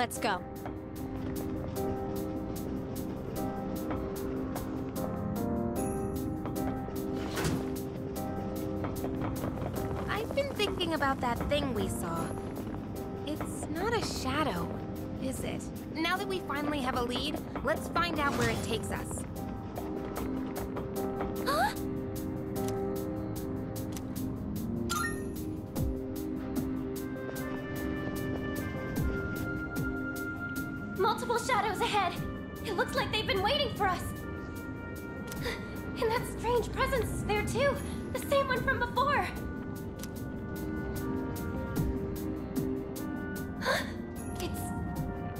let's go. I've been thinking about that thing we saw. It's not a shadow, is it? Now that we finally have a lead, let's find out where it takes us. Shadows ahead! It looks like they've been waiting for us! And that strange presence is there too! The same one from before! It's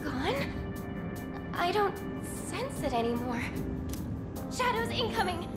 gone? I don't sense it anymore. Shadows incoming!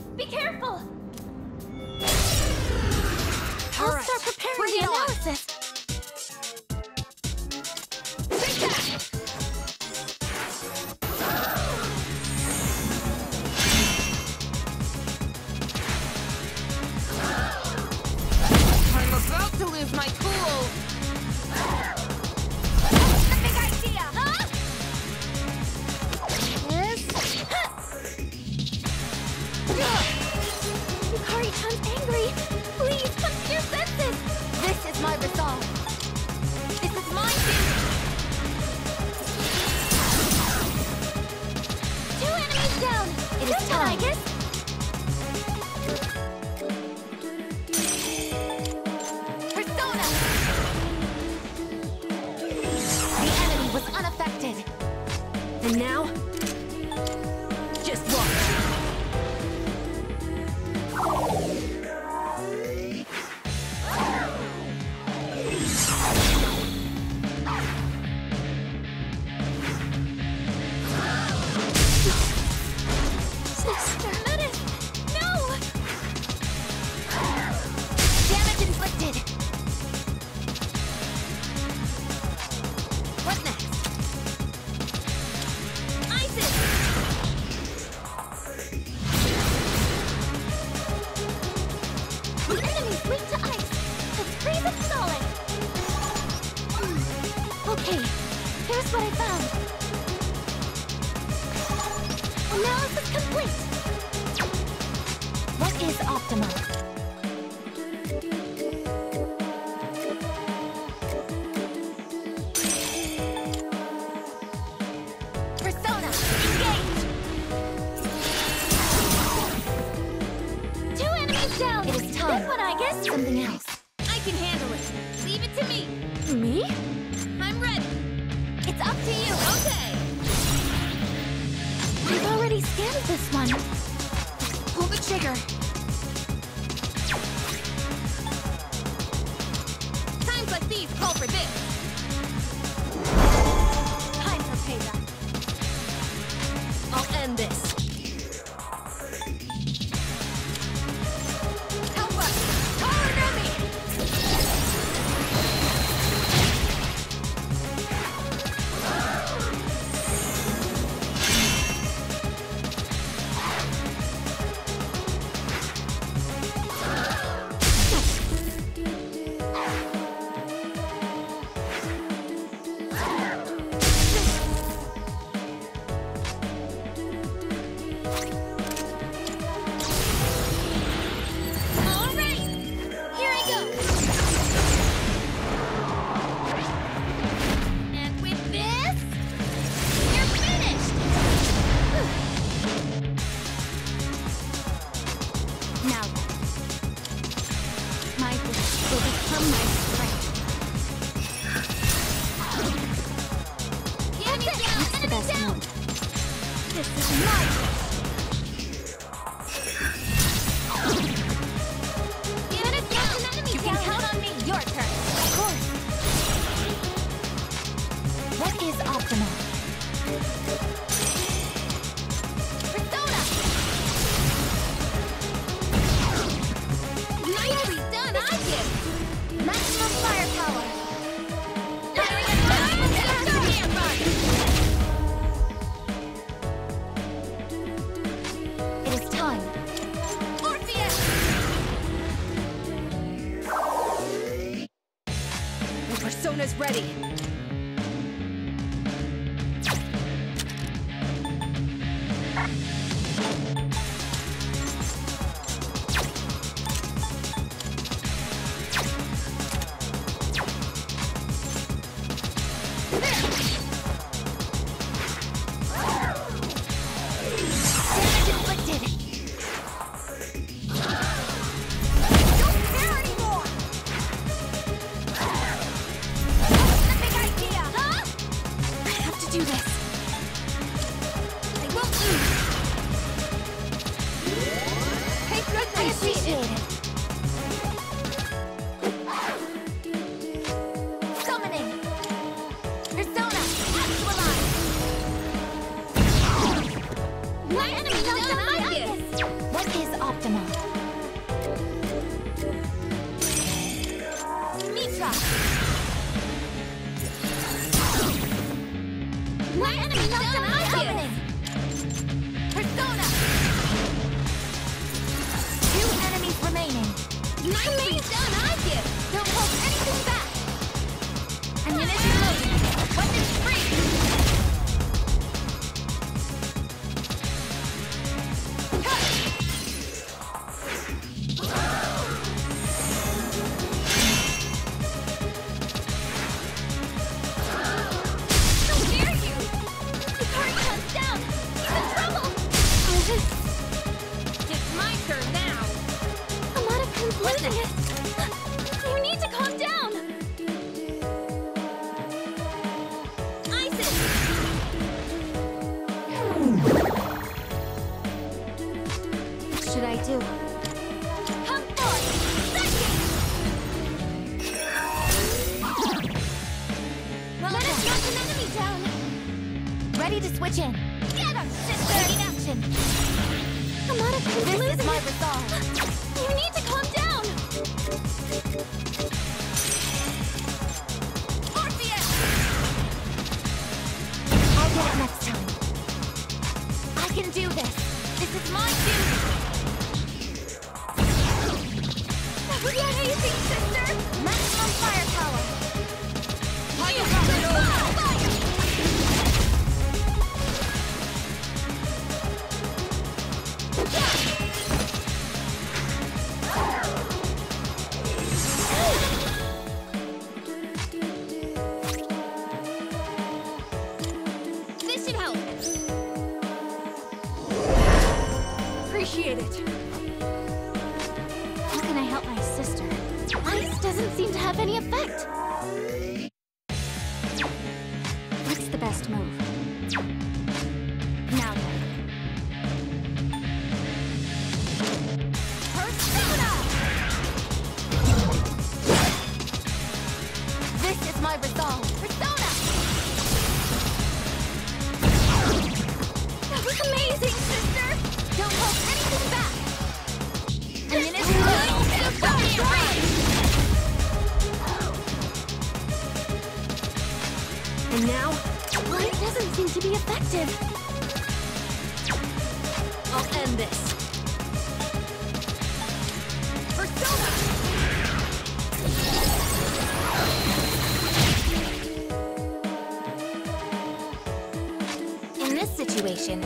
this situation.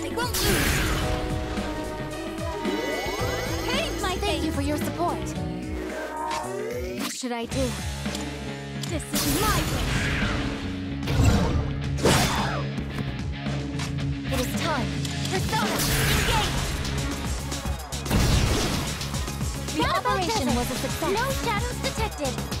I won't lose! My Thank you for your support. What should I do? This is my way! It is time. Persona, engage! The operation was a success. No shadows detected.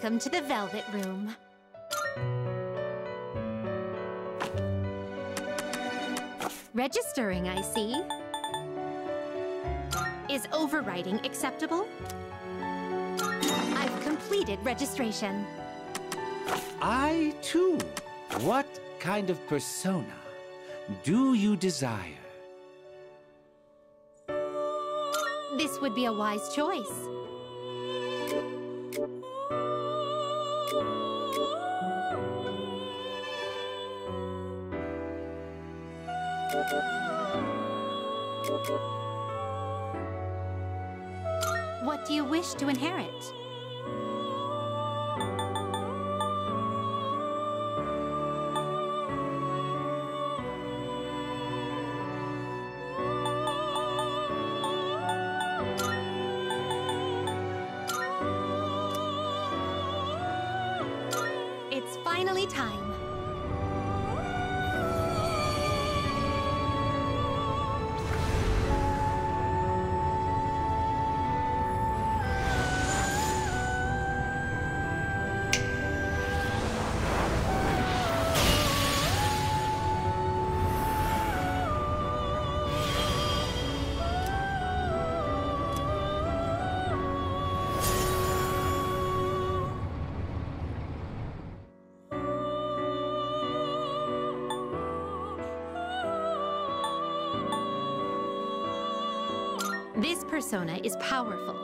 Welcome to the Velvet Room. Registering, I see. Is overriding acceptable? I've completed registration. I, too. What kind of persona do you desire? This would be a wise choice. Persona is powerful.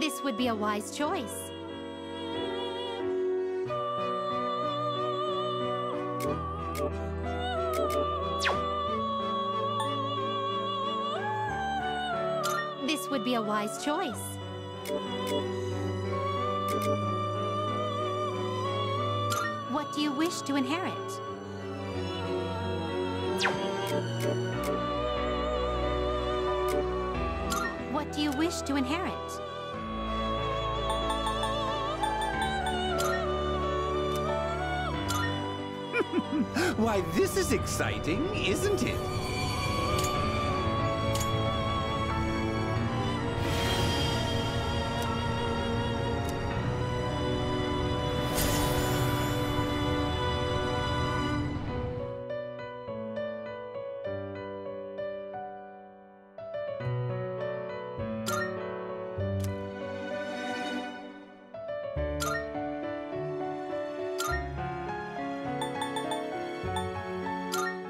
This would be a wise choice. This would be a wise choice. To inherit? What do you wish to inherit? Why, this is exciting, isn't it?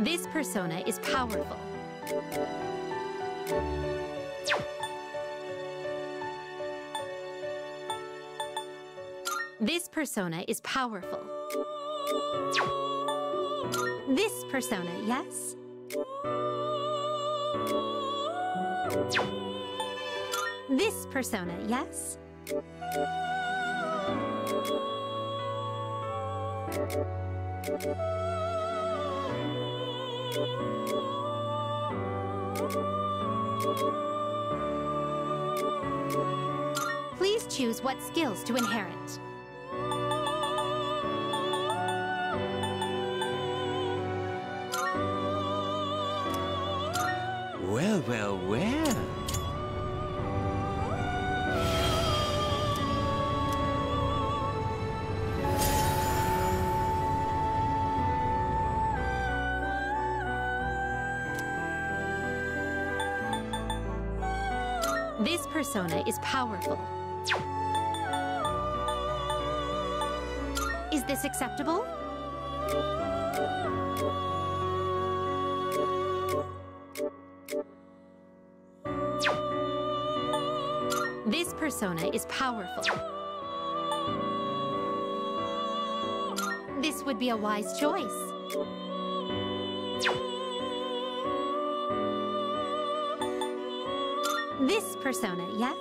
This persona is powerful. This persona is powerful. This persona, yes? This persona, yes? Please choose what skills to inherit. Persona is powerful. Is this acceptable? This persona is powerful. This would be a wise choice. Persona, yes?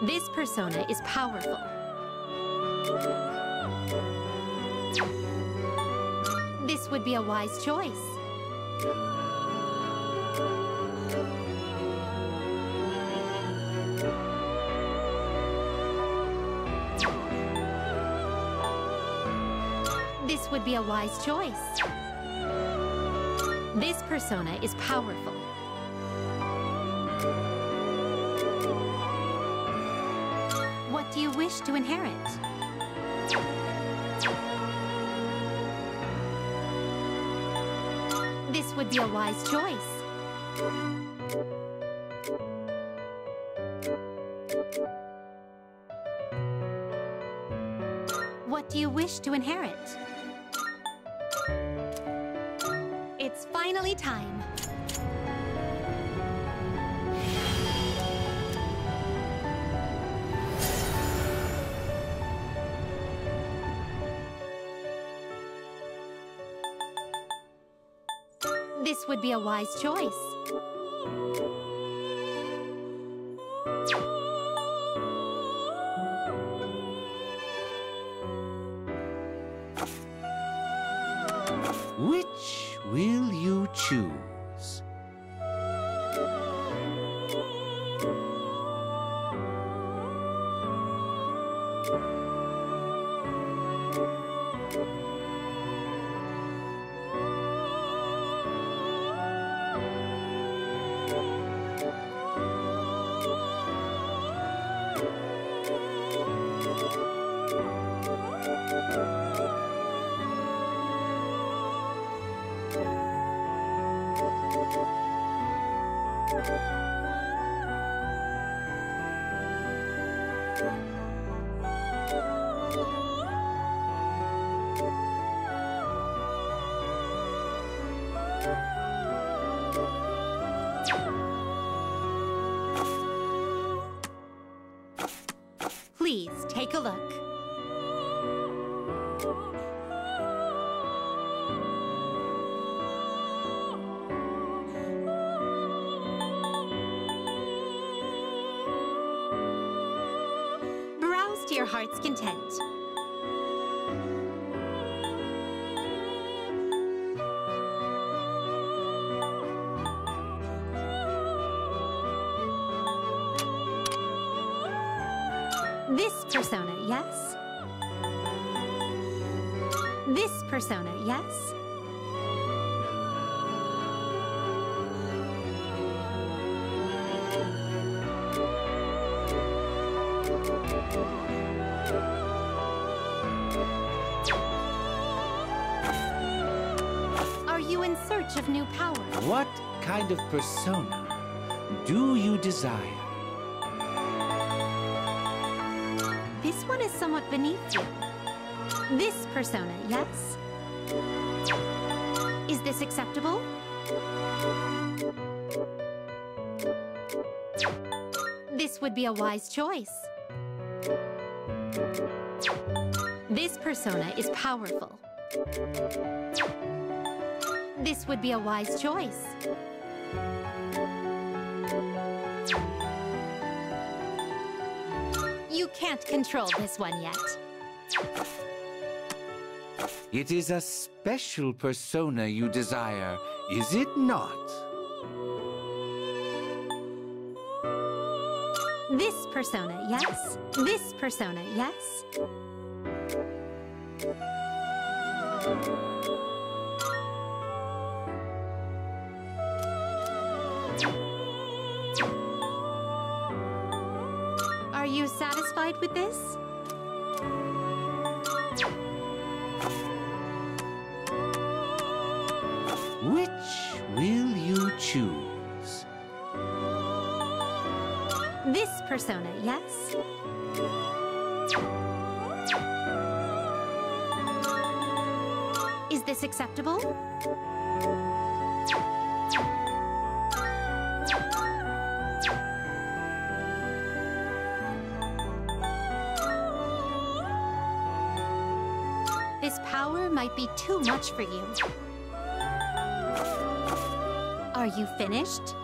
This persona is powerful. This would be a wise choice. Wise choice. This persona is powerful. What do you wish to inherit? This would be a wise choice. What do you wish to inherit? Would be a wise choice. Heart's content. This persona, yes? This persona, yes? Search of new power? What kind of persona do you desire? This one is somewhat beneath you. This persona, yes? Is this acceptable? This would be a wise choice. This persona is powerful. This would be a wise choice. You can't control this one yet. It is a special persona you desire, is it not? This persona, yes? This persona, yes? Acceptable? This power might be too much for you. Are you finished?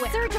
Let's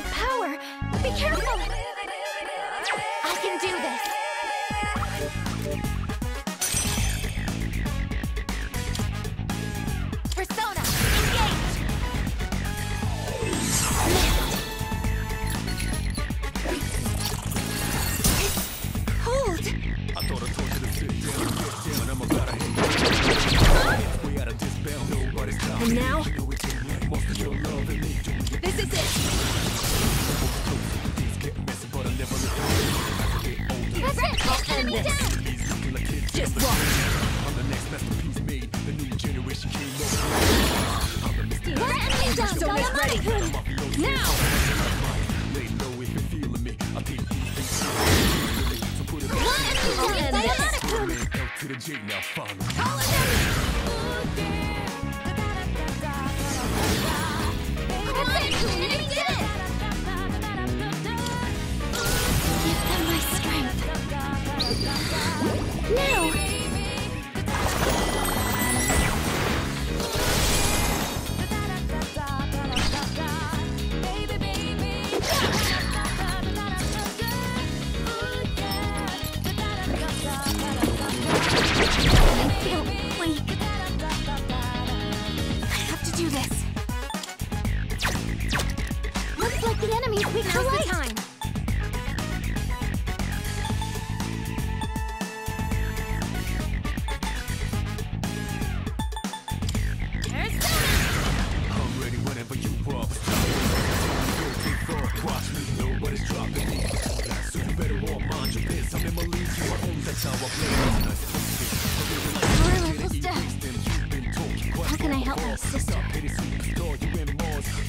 Stop pity, store, you in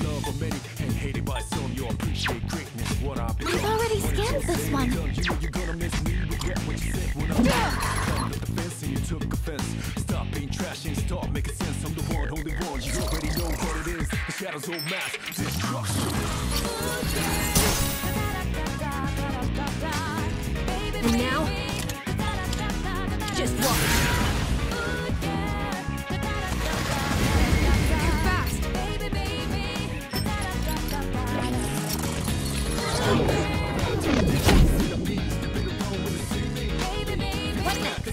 Love of many and hated by some. You appreciate greatness, what I become. I've already scanned this one. Done, you, you're gonna miss me, regret what you said when I climbed up the fence and you took offense. Stop being trash and start making sense. I'm the one, only one. You already know what it is. The shadows destruction. And now, just walk.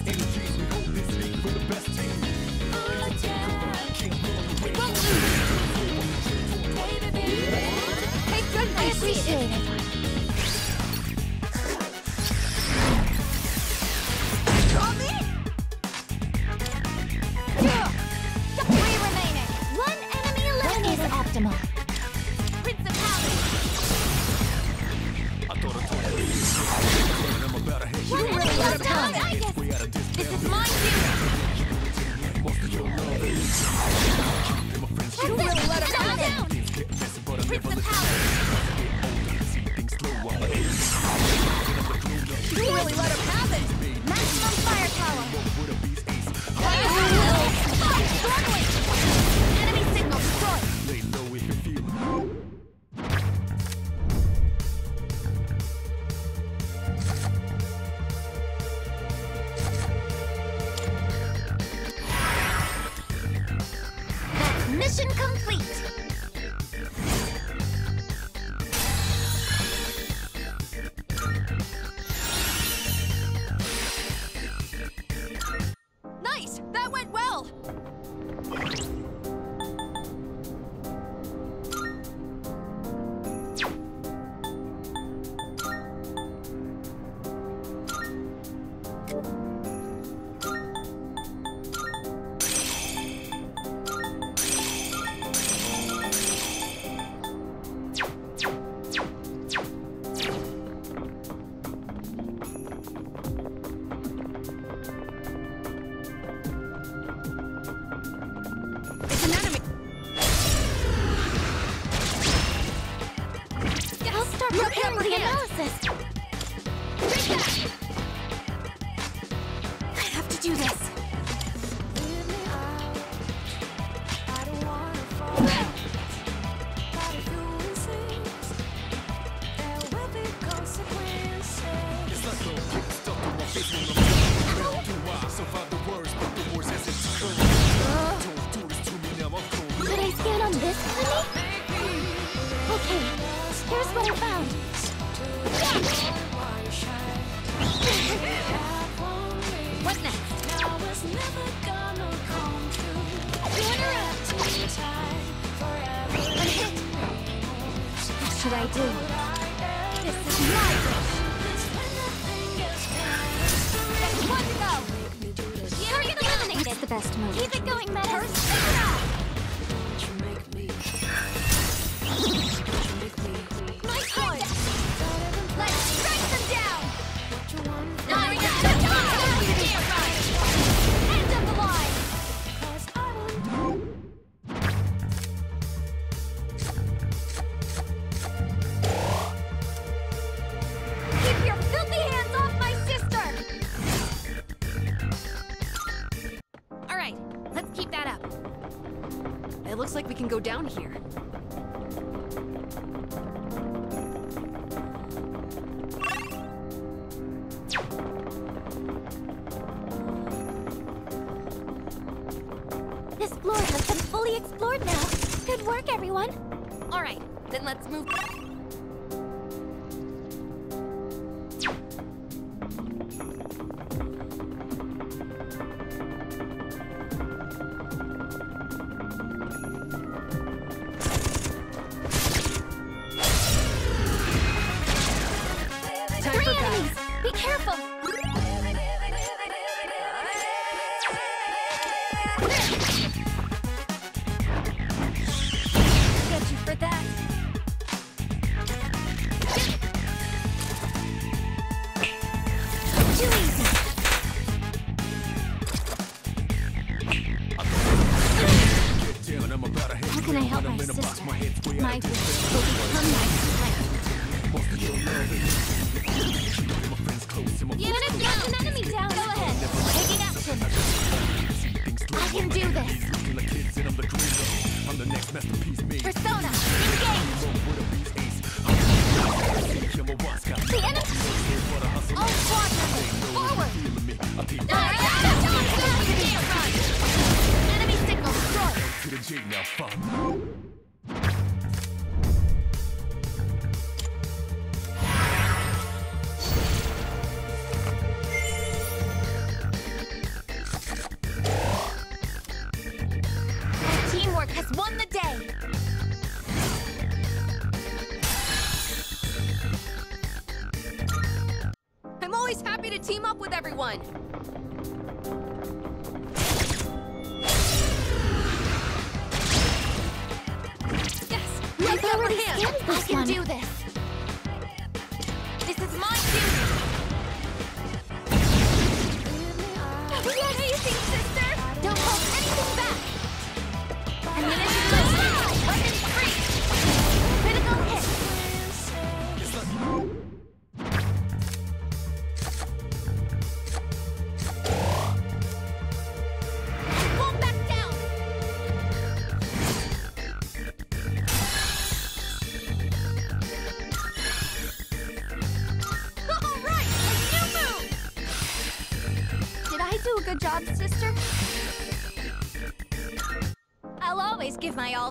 industries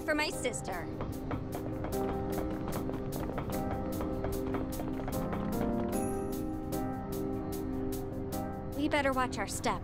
for my sister. We better watch our step.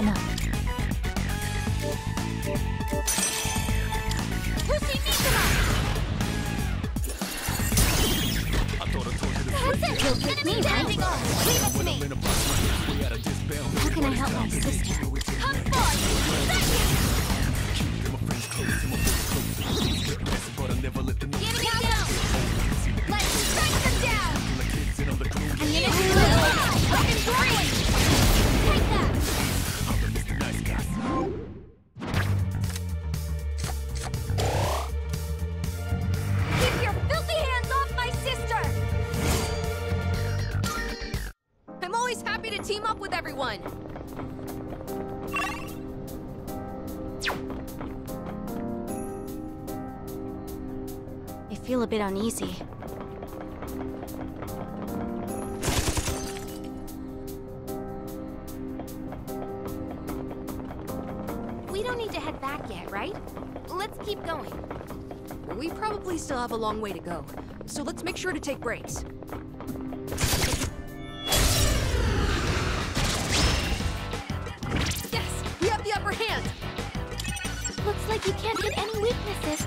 enough. bit uneasy. We don't need to head back yet, right? Let's keep going. We probably still have a long way to go, so let's make sure to take breaks. Yes! We have the upper hand! Looks like you can't hit any weaknesses.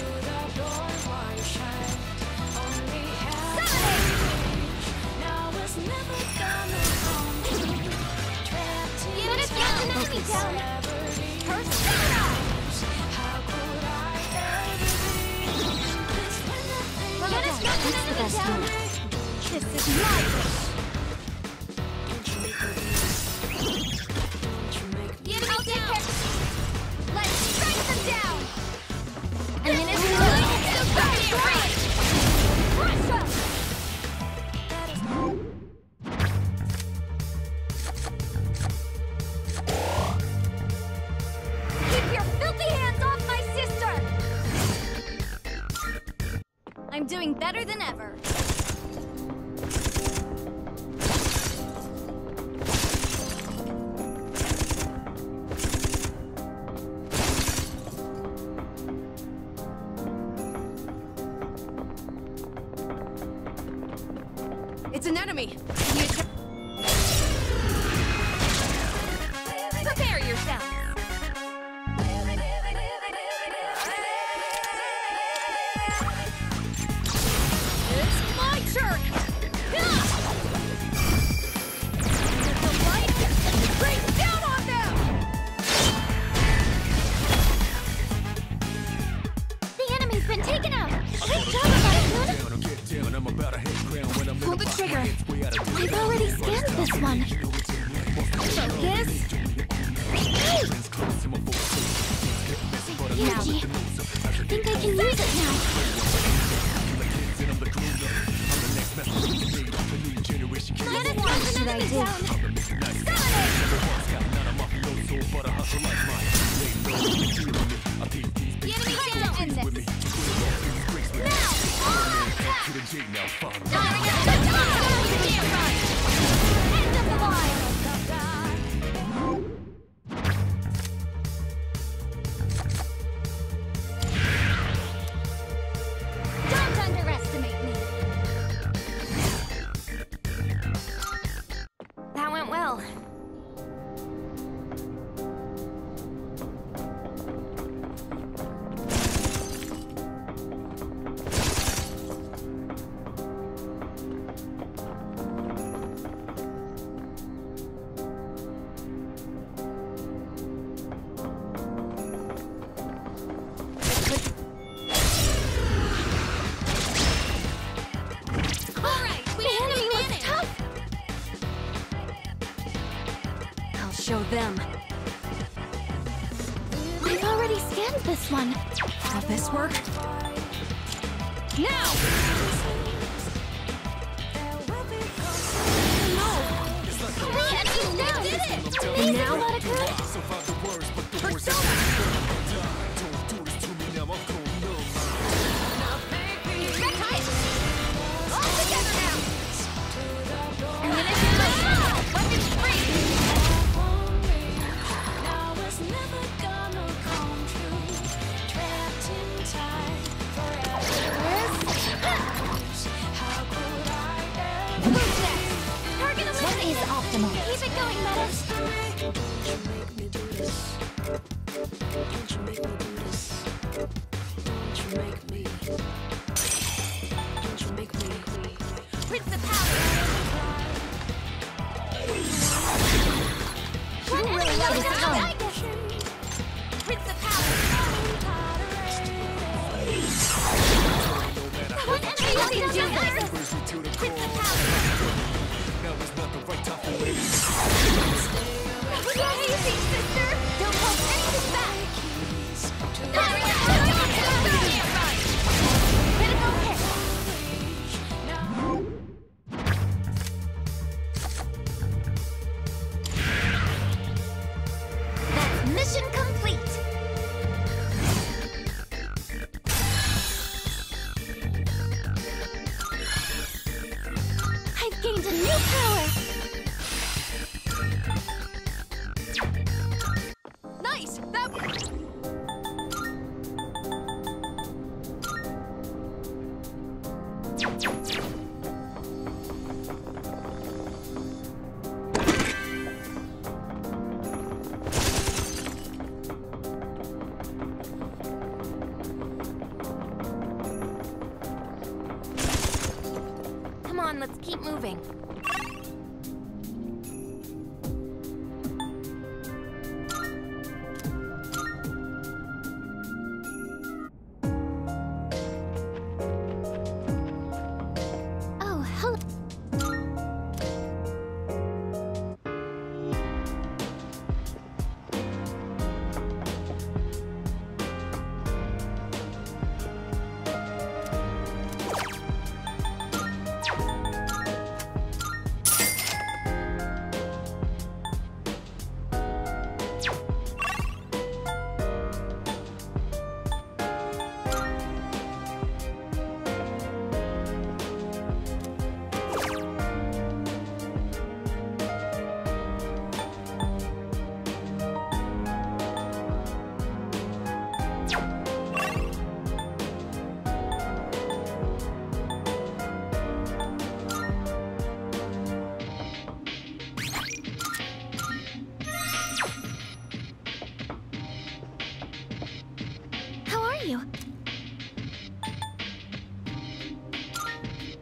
ないよ。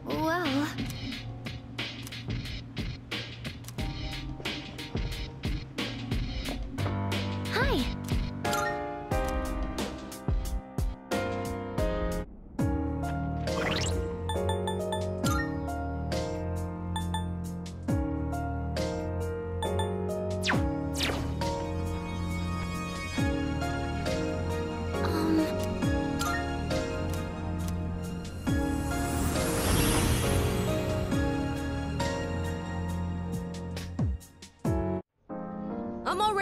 わお。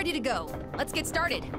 ready to go. Let's get started.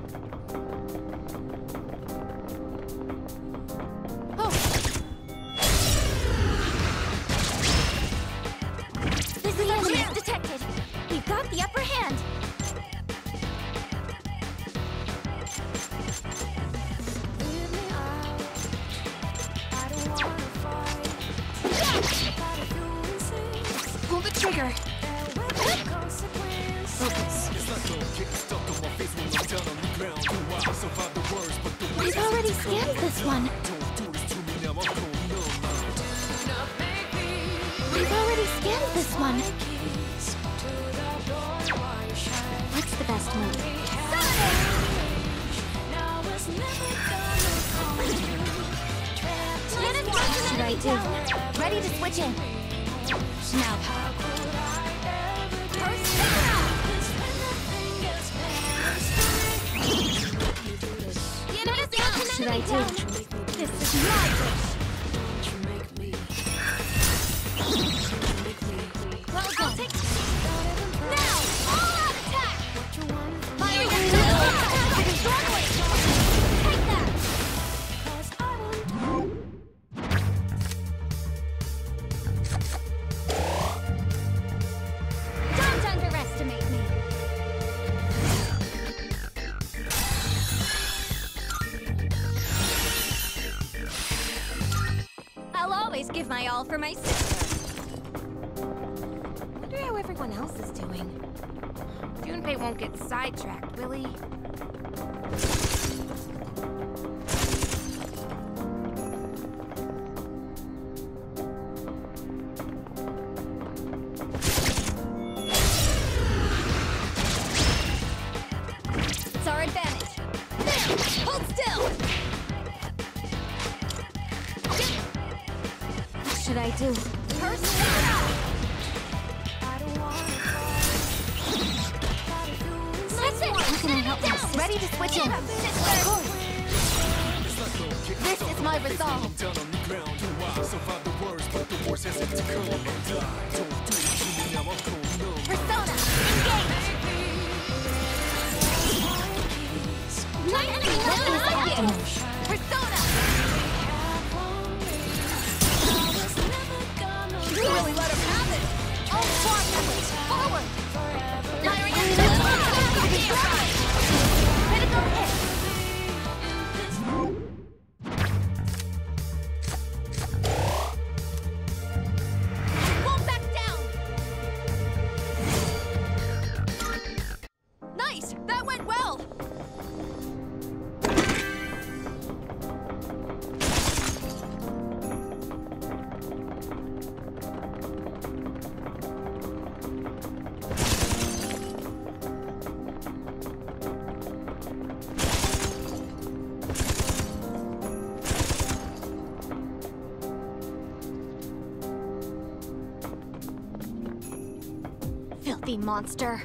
monster.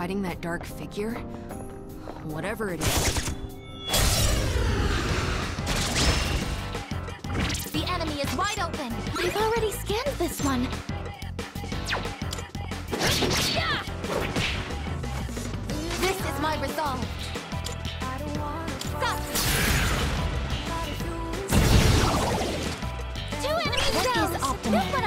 fighting that dark figure? Whatever it is. The enemy is wide open! I've already scanned this one! This is my resolve! Stop! Two enemies What down. is?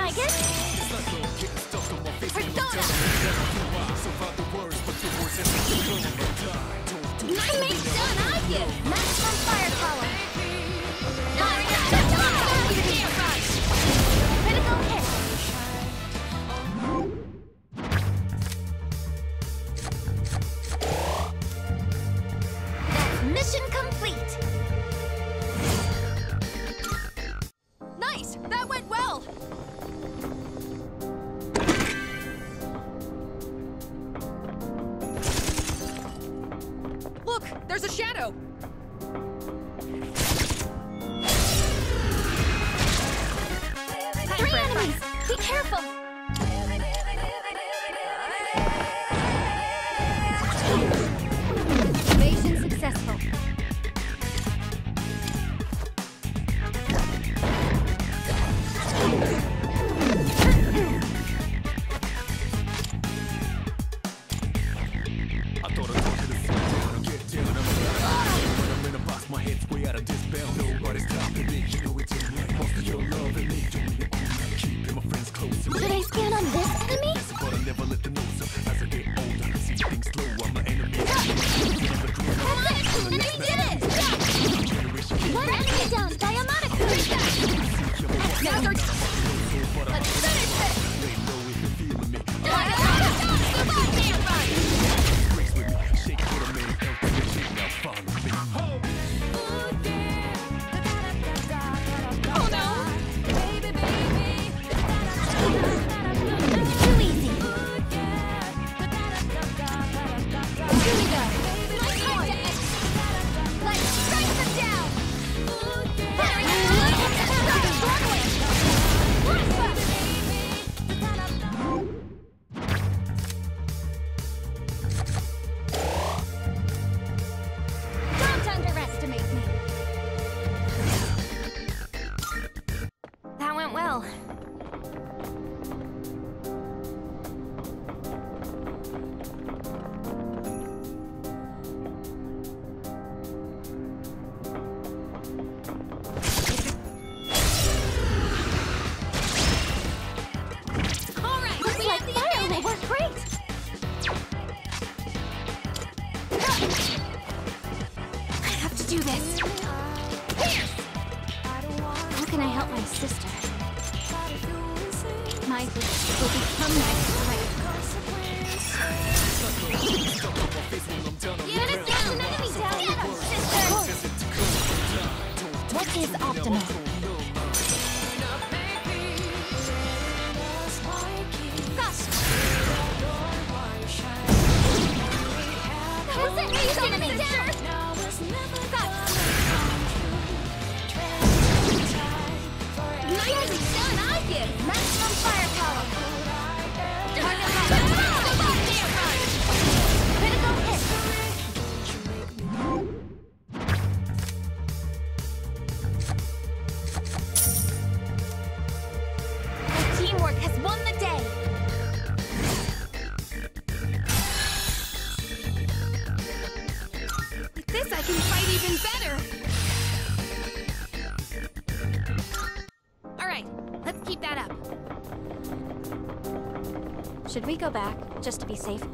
go back, just to be safe.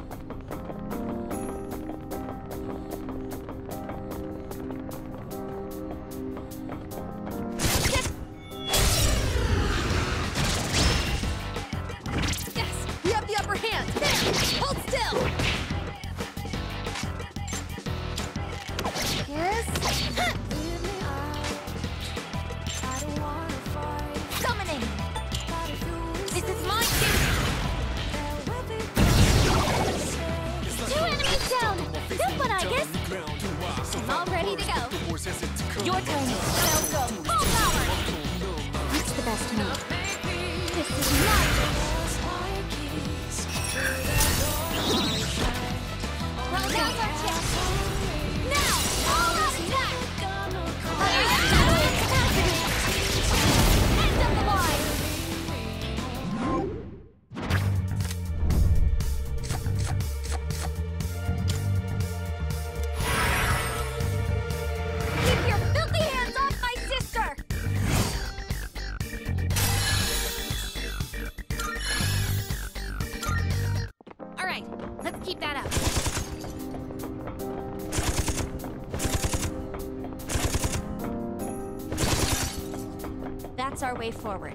our way forward.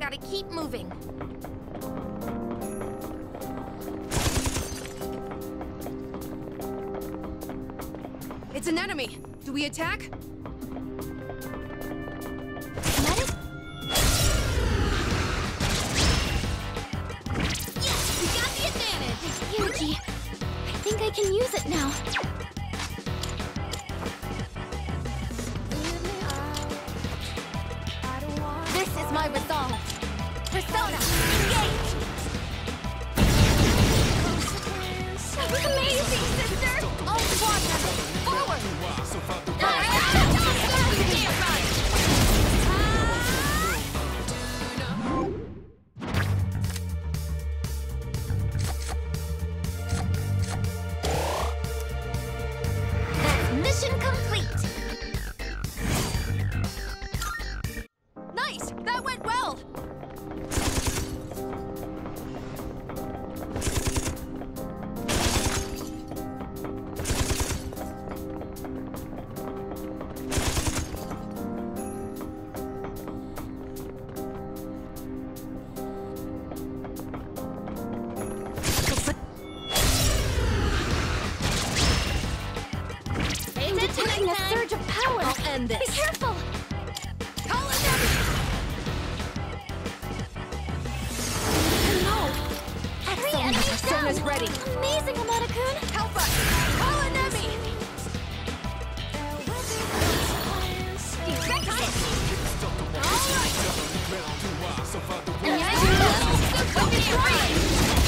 Gotta keep moving. It's an enemy! Do we attack? end this. Be careful! Call it them! No! Every enemy down! is ready! Amazing, Amada-kun! Help us! Call an enemy! Alright! Yeah!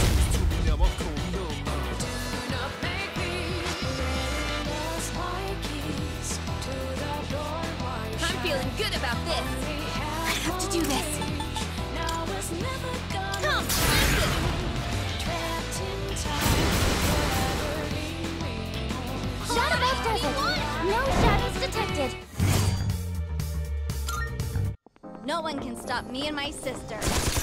do this! Come! Does! No shadows detected! No one can stop me and my sister!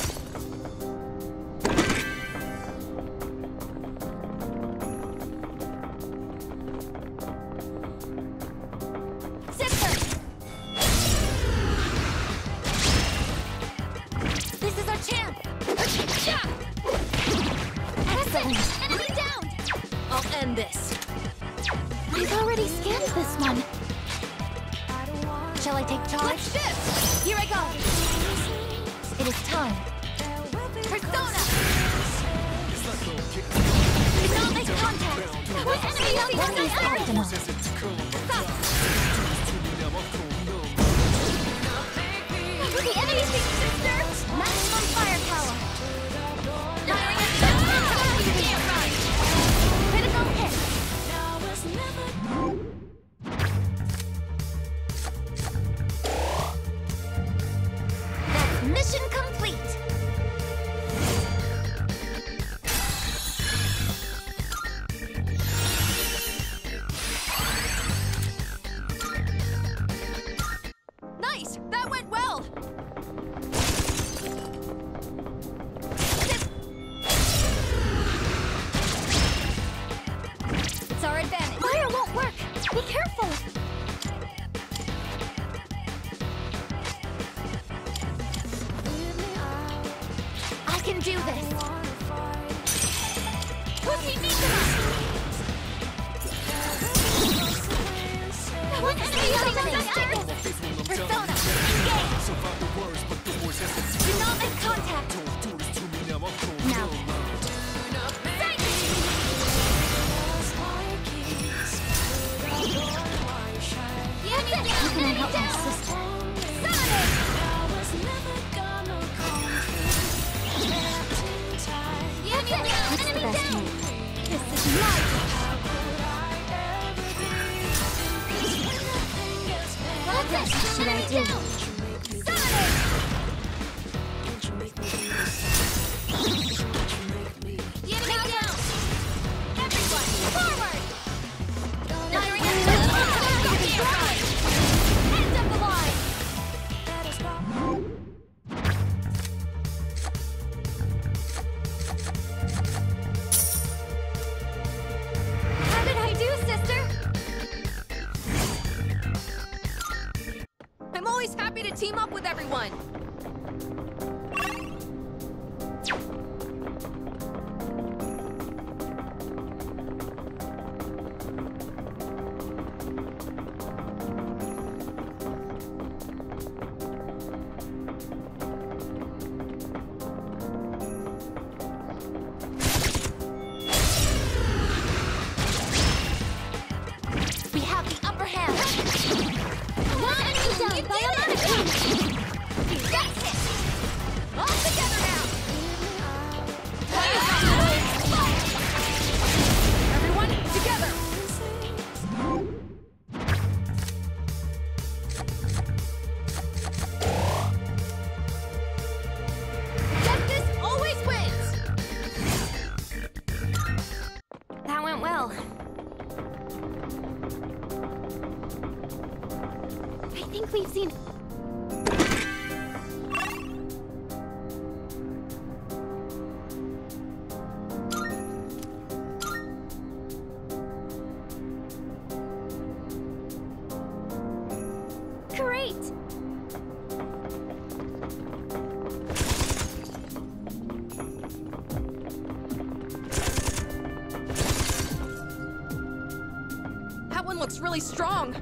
really strong.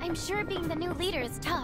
I'm sure being the new leader is tough.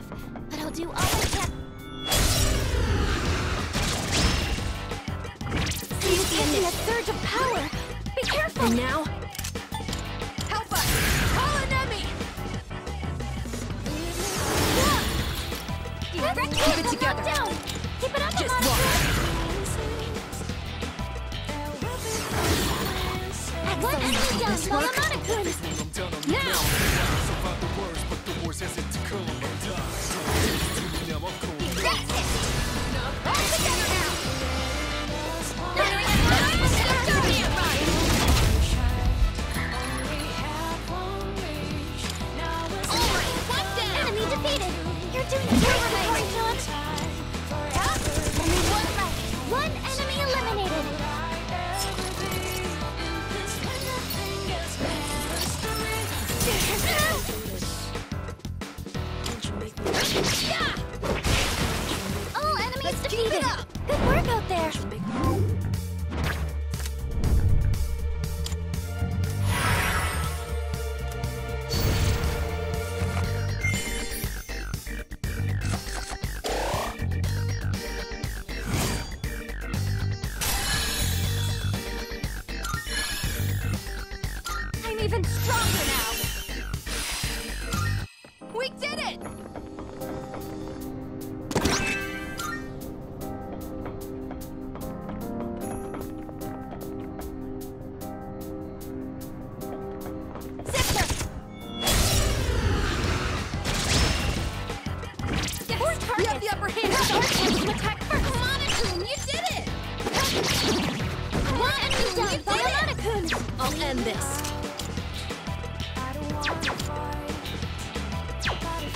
end this.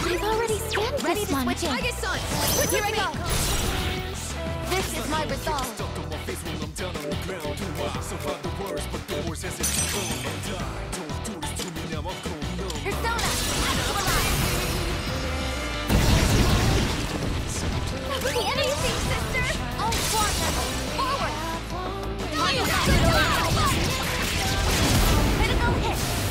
I've already scanned Ready this one. Ready to switch target. Here This is my resolve. The enemy sister! All forward! Fire! No hit!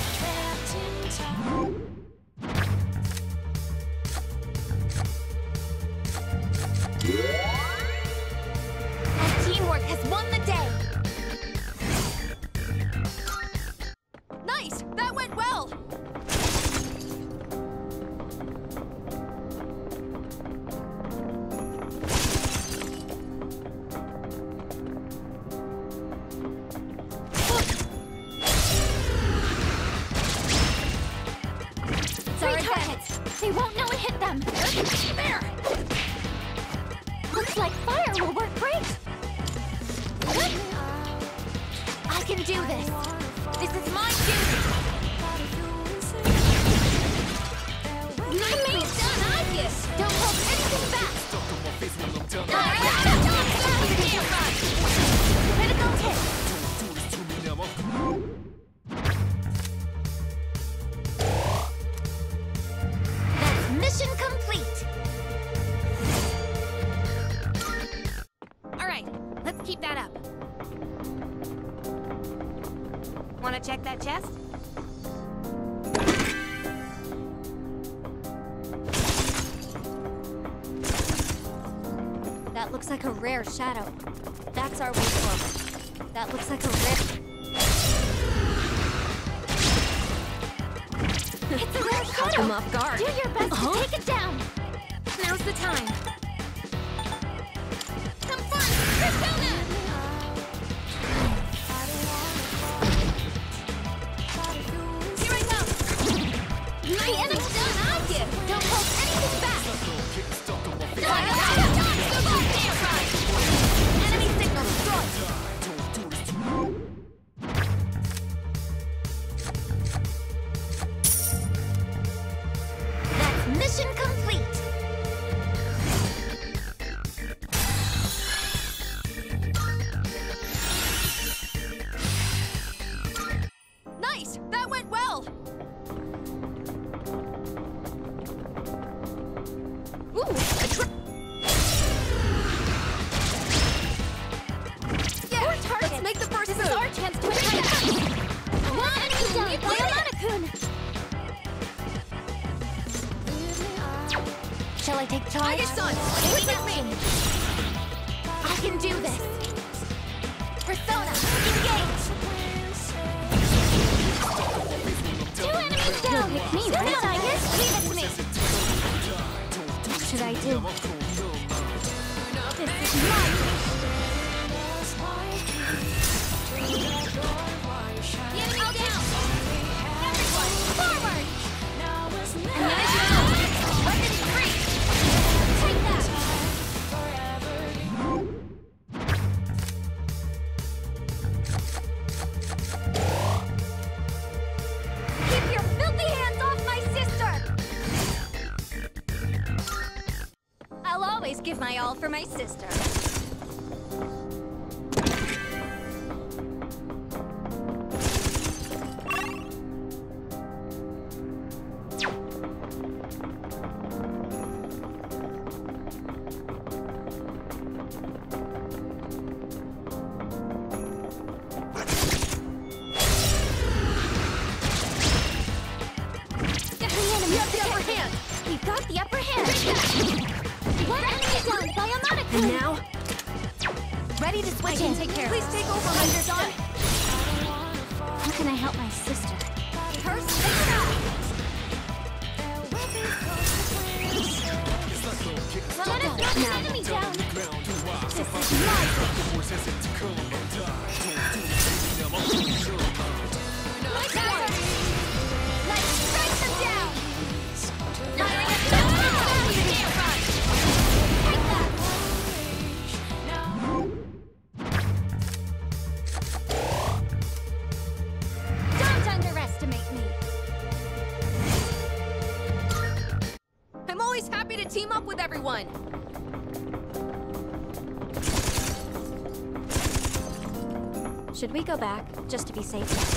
Should we go back, just to be safe?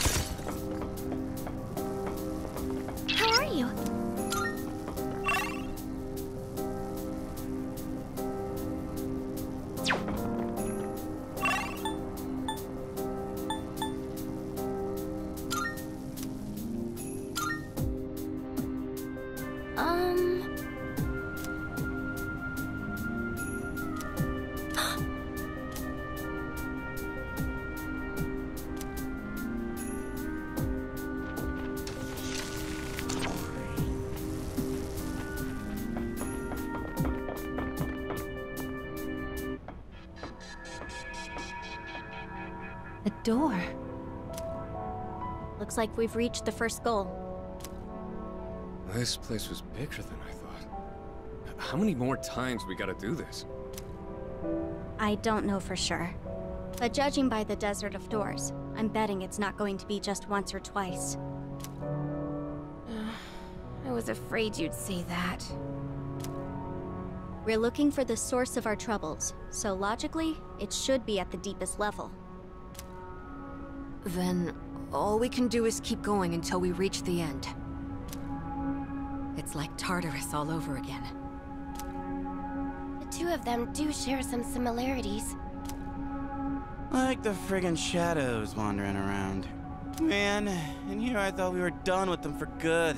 Door. Looks like we've reached the first goal. This place was bigger than I thought. How many more times we gotta do this? I don't know for sure. But judging by the Desert of Doors, I'm betting it's not going to be just once or twice. I was afraid you'd say that. We're looking for the source of our troubles, so logically, it should be at the deepest level. Then all we can do is keep going until we reach the end. It's like Tartarus all over again. The two of them do share some similarities. Like the friggin' shadows wandering around. Man, in here I thought we were done with them for good.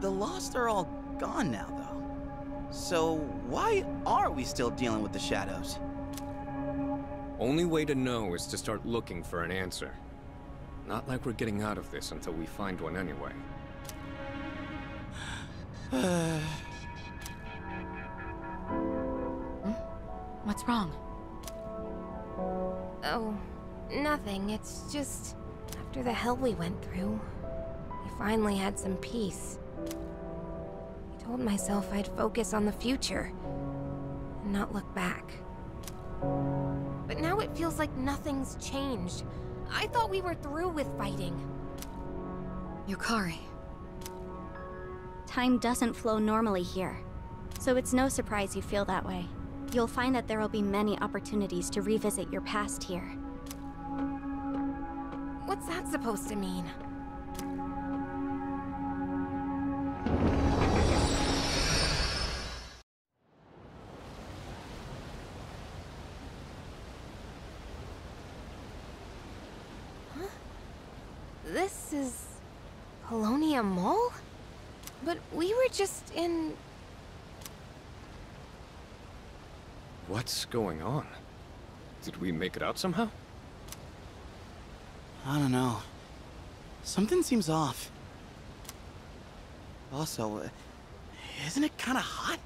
The Lost are all gone now, though. So why are we still dealing with the shadows? Only way to know is to start looking for an answer. Not like we're getting out of this until we find one anyway. What's wrong? Oh, nothing. It's just after the hell we went through, we finally had some peace. I told myself I'd focus on the future and not look back. But now it feels like nothing's changed. I thought we were through with fighting. Yukari. Time doesn't flow normally here, so it's no surprise you feel that way. You'll find that there will be many opportunities to revisit your past here. What's that supposed to mean? Huh? This is Paulownia Mall? But we were just in What's going on? Did we make it out somehow? I don't know. Something seems off. Also, uh, isn't it kind of hot?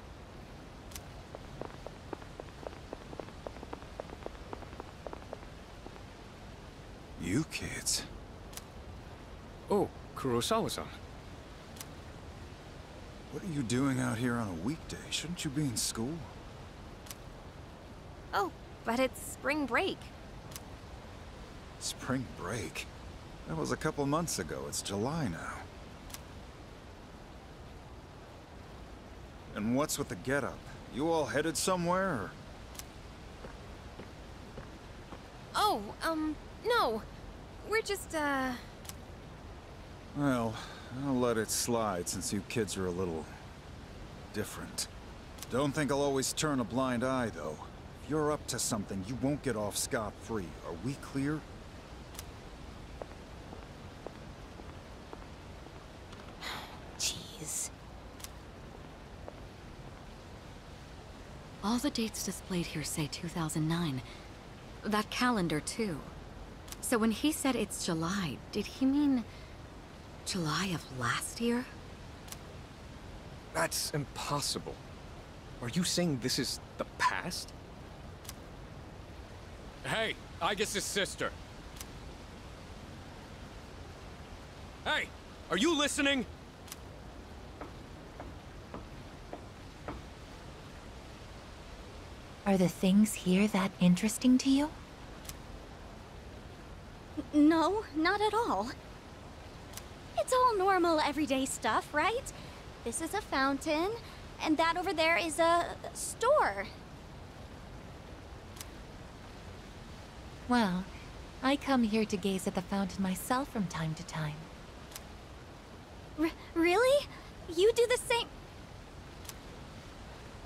You kids. Oh, Kurosawa-san. What are you doing out here on a weekday? Shouldn't you be in school? Oh, but it's spring break. Spring break? That was a couple months ago. It's July now. And what's with the getup? You all headed somewhere? Or... Oh, um, no. We're just, uh... Well, I'll let it slide since you kids are a little... different. Don't think I'll always turn a blind eye, though. If you're up to something, you won't get off scot-free. Are we clear? Jeez. All the dates displayed here say 2009. That calendar, too. So when he said it's July, did he mean July of last year? That's impossible. Are you saying this is the past? Hey, I guess his sister. Hey, are you listening? Are the things here that interesting to you? No, not at all. It's all normal, everyday stuff, right? This is a fountain, and that over there is a store. Well, I come here to gaze at the fountain myself from time to time. R really? You do the same?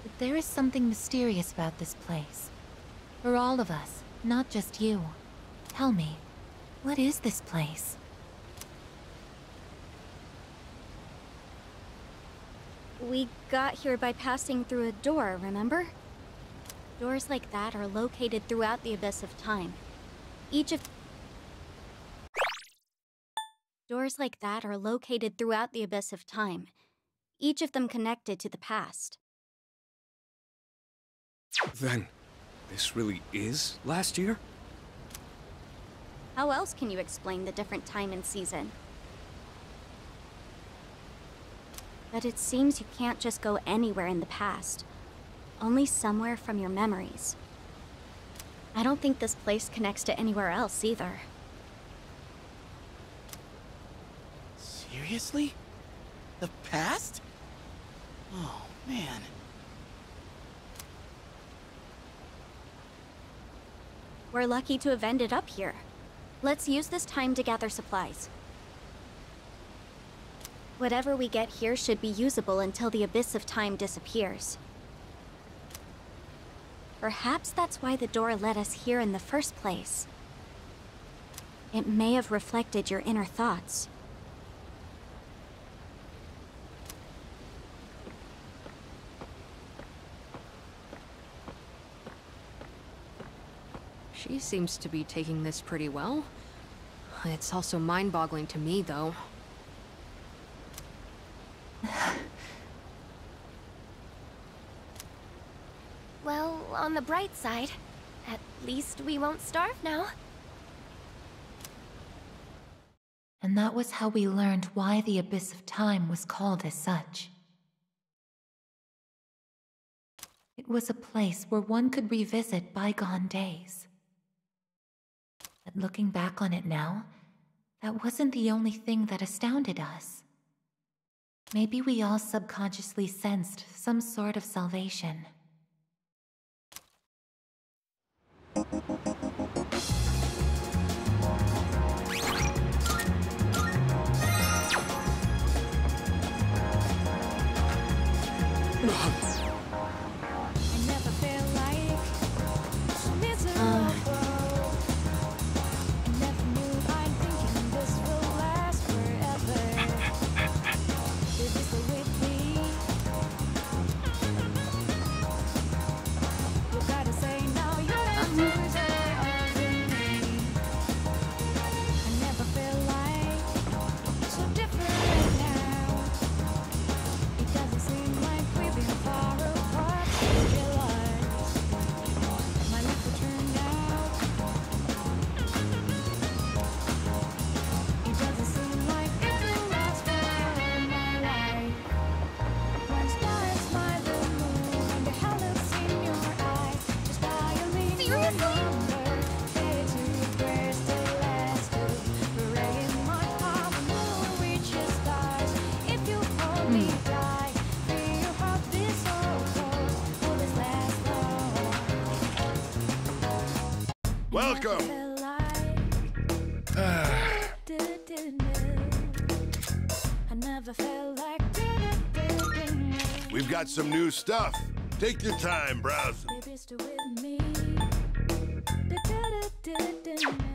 But there is something mysterious about this place. For all of us, not just you. Tell me, what is this place? We got here by passing through a door, remember? Doors like that are located throughout the abyss of time. Each of Doors like that are located throughout the abyss of time, each of them connected to the past. Then, this really is last year? How else can you explain the different time and season? But it seems you can't just go anywhere in the past. Only somewhere from your memories. I don't think this place connects to anywhere else either. Seriously? The past? Oh, man. We're lucky to have ended up here. Let's use this time to gather supplies. Whatever we get here should be usable until the Abyss of Time disappears. Perhaps that's why the door led us here in the first place. It may have reflected your inner thoughts. She seems to be taking this pretty well. It's also mind-boggling to me, though. Well, on the bright side, at least we won't starve now. And that was how we learned why the Abyss of Time was called as such. It was a place where one could revisit bygone days. But looking back on it now, that wasn't the only thing that astounded us. Maybe we all subconsciously sensed some sort of salvation. Like We've got some new stuff. Take your time browsing.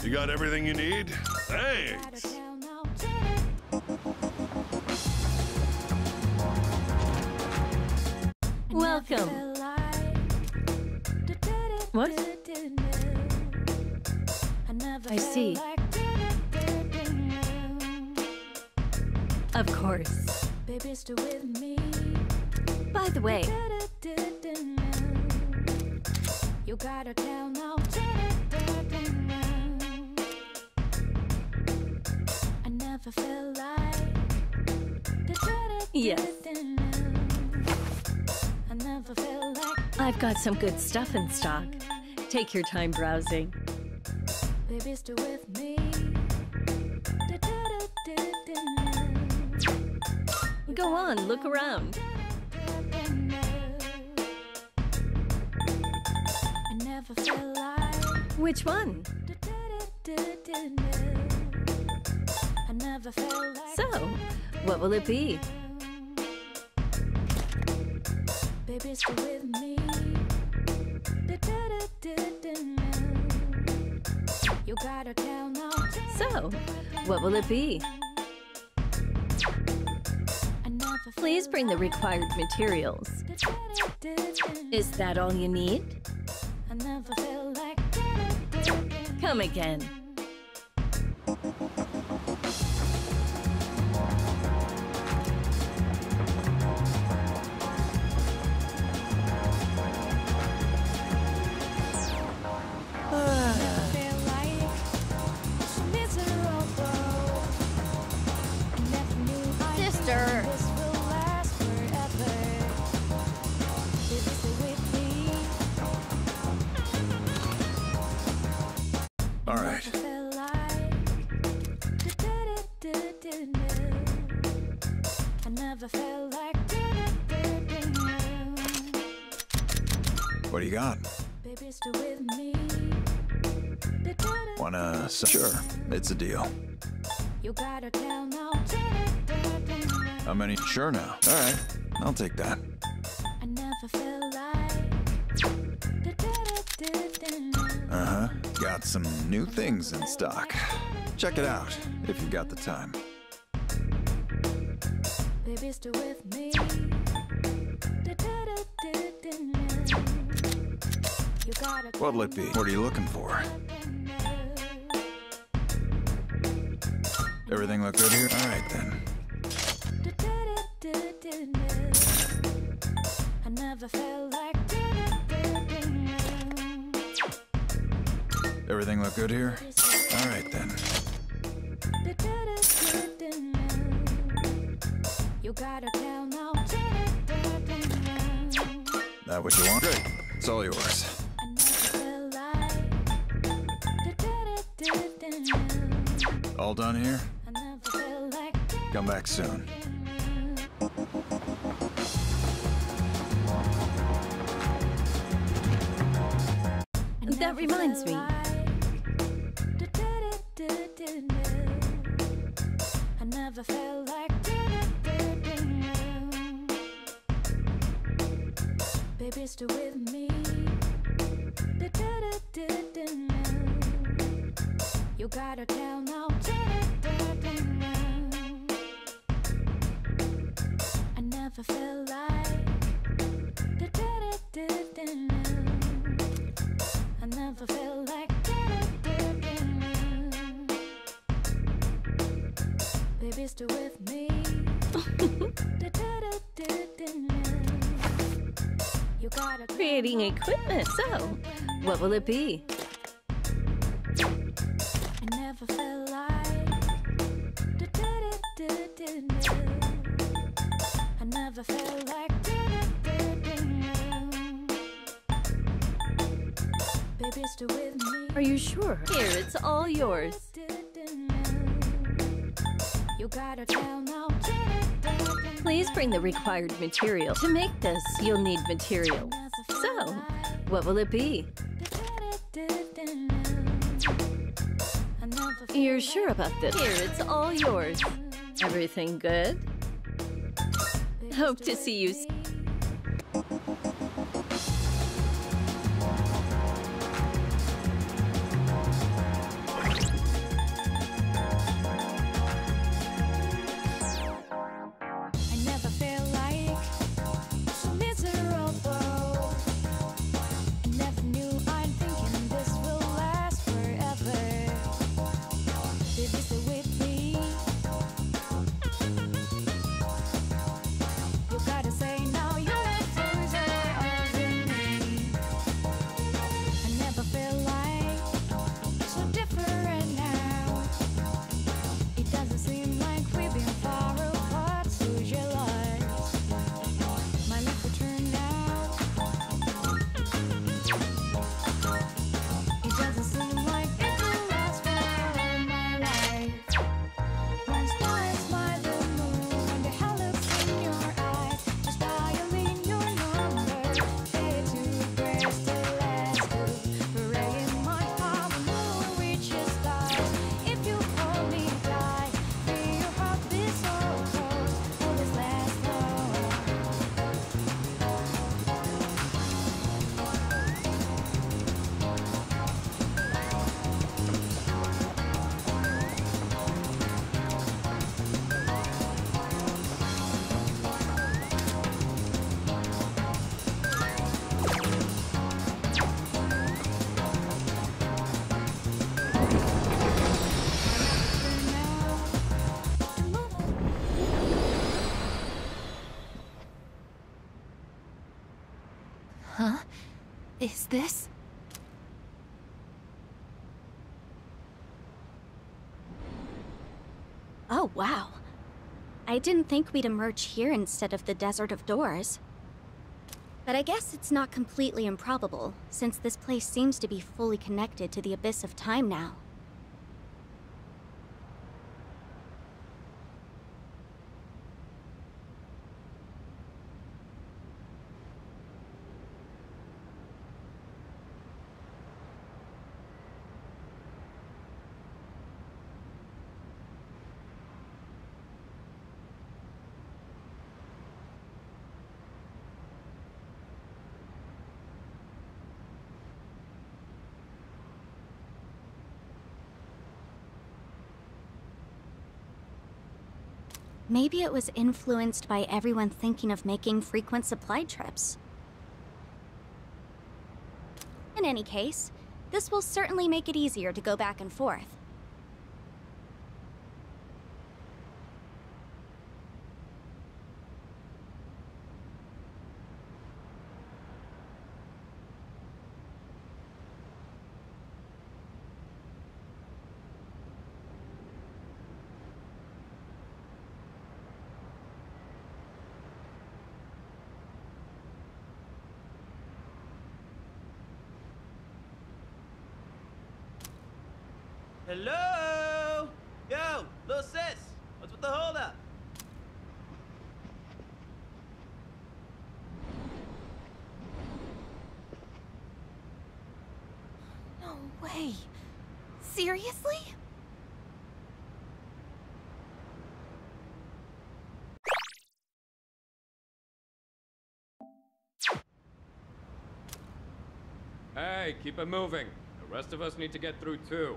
You got everything you need? Thanks. Got some good stuff in stock. Take your time browsing. Baby, stay with me. Go on, look around. I never felt like. Which one? I never felt like. So, what will it be? Baby, with me. So, what will it be? Please bring the required materials. Is that all you need? I never felt like. Come again. You got? Baby, still with me. Wanna? Sure, it's a deal. You gotta tell now. How many? Sure now. All right, I'll take that. I never felt like. Uh huh. Got some new things in stock. Check it out if you got the time. Baby, still with me. What'll it be? What are you looking for? Everything look good here? All right then. I never felt like. Everything look good here? All right then. You gotta tell now. That what you want? Great. It's all yours. All done here? Come back soon. That reminds me. I never felt like. Baby, still with me. You gotta tell now. I never felt like. I never felt like. Baby, still with me. You gotta Creating equipment, so what will it be? I never felt like. I never felt like. Baby, still with me. Are you sure? Here, it's all yours. You gotta tell now. Please bring the required material. To make this, you'll need materials. So, what will it be? You're sure about this? Here, it's all yours. Everything good? Hope to see you. s- this? Oh, wow. I didn't think we'd emerge here instead of the Desert of Doors. But I guess it's not completely improbable, since this place seems to be fully connected to the abyss of time now. Maybe it was influenced by everyone thinking of making frequent supply trips. In any case, this will certainly make it easier to go back and forth. Hello? Yo, little sis, what's with the holdup? No way. Seriously? Hey, keep it moving. The rest of us need to get through too.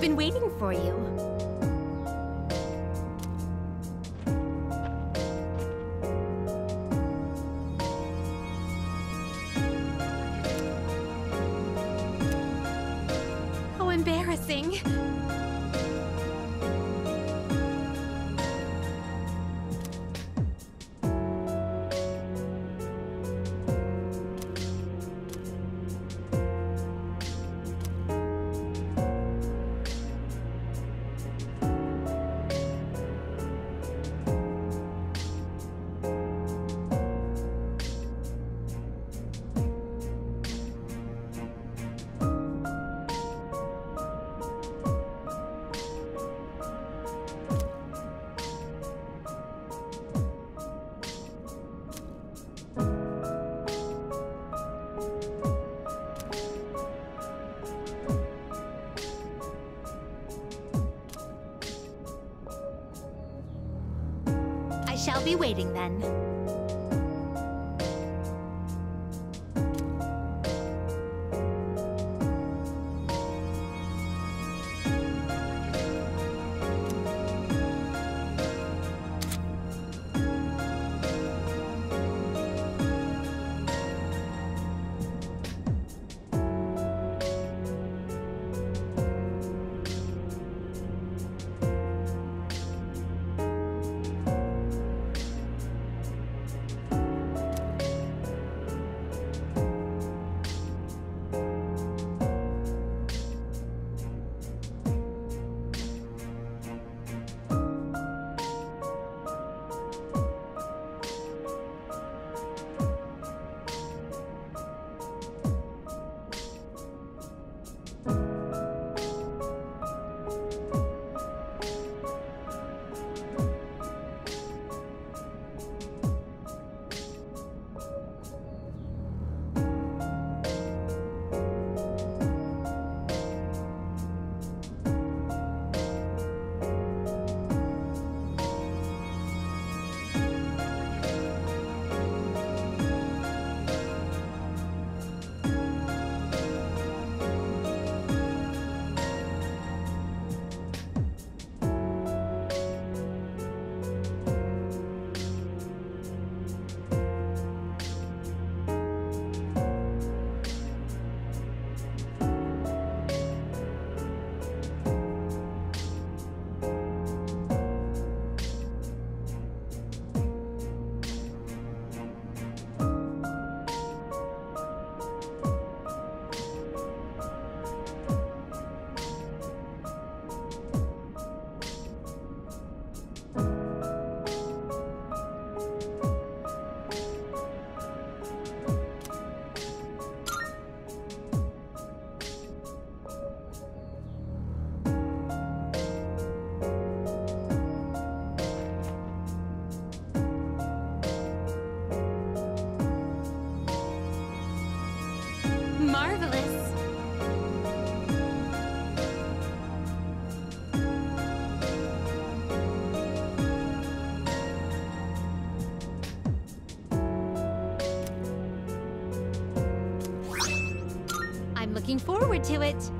I've been waiting for you. I'll be waiting then. forward to it.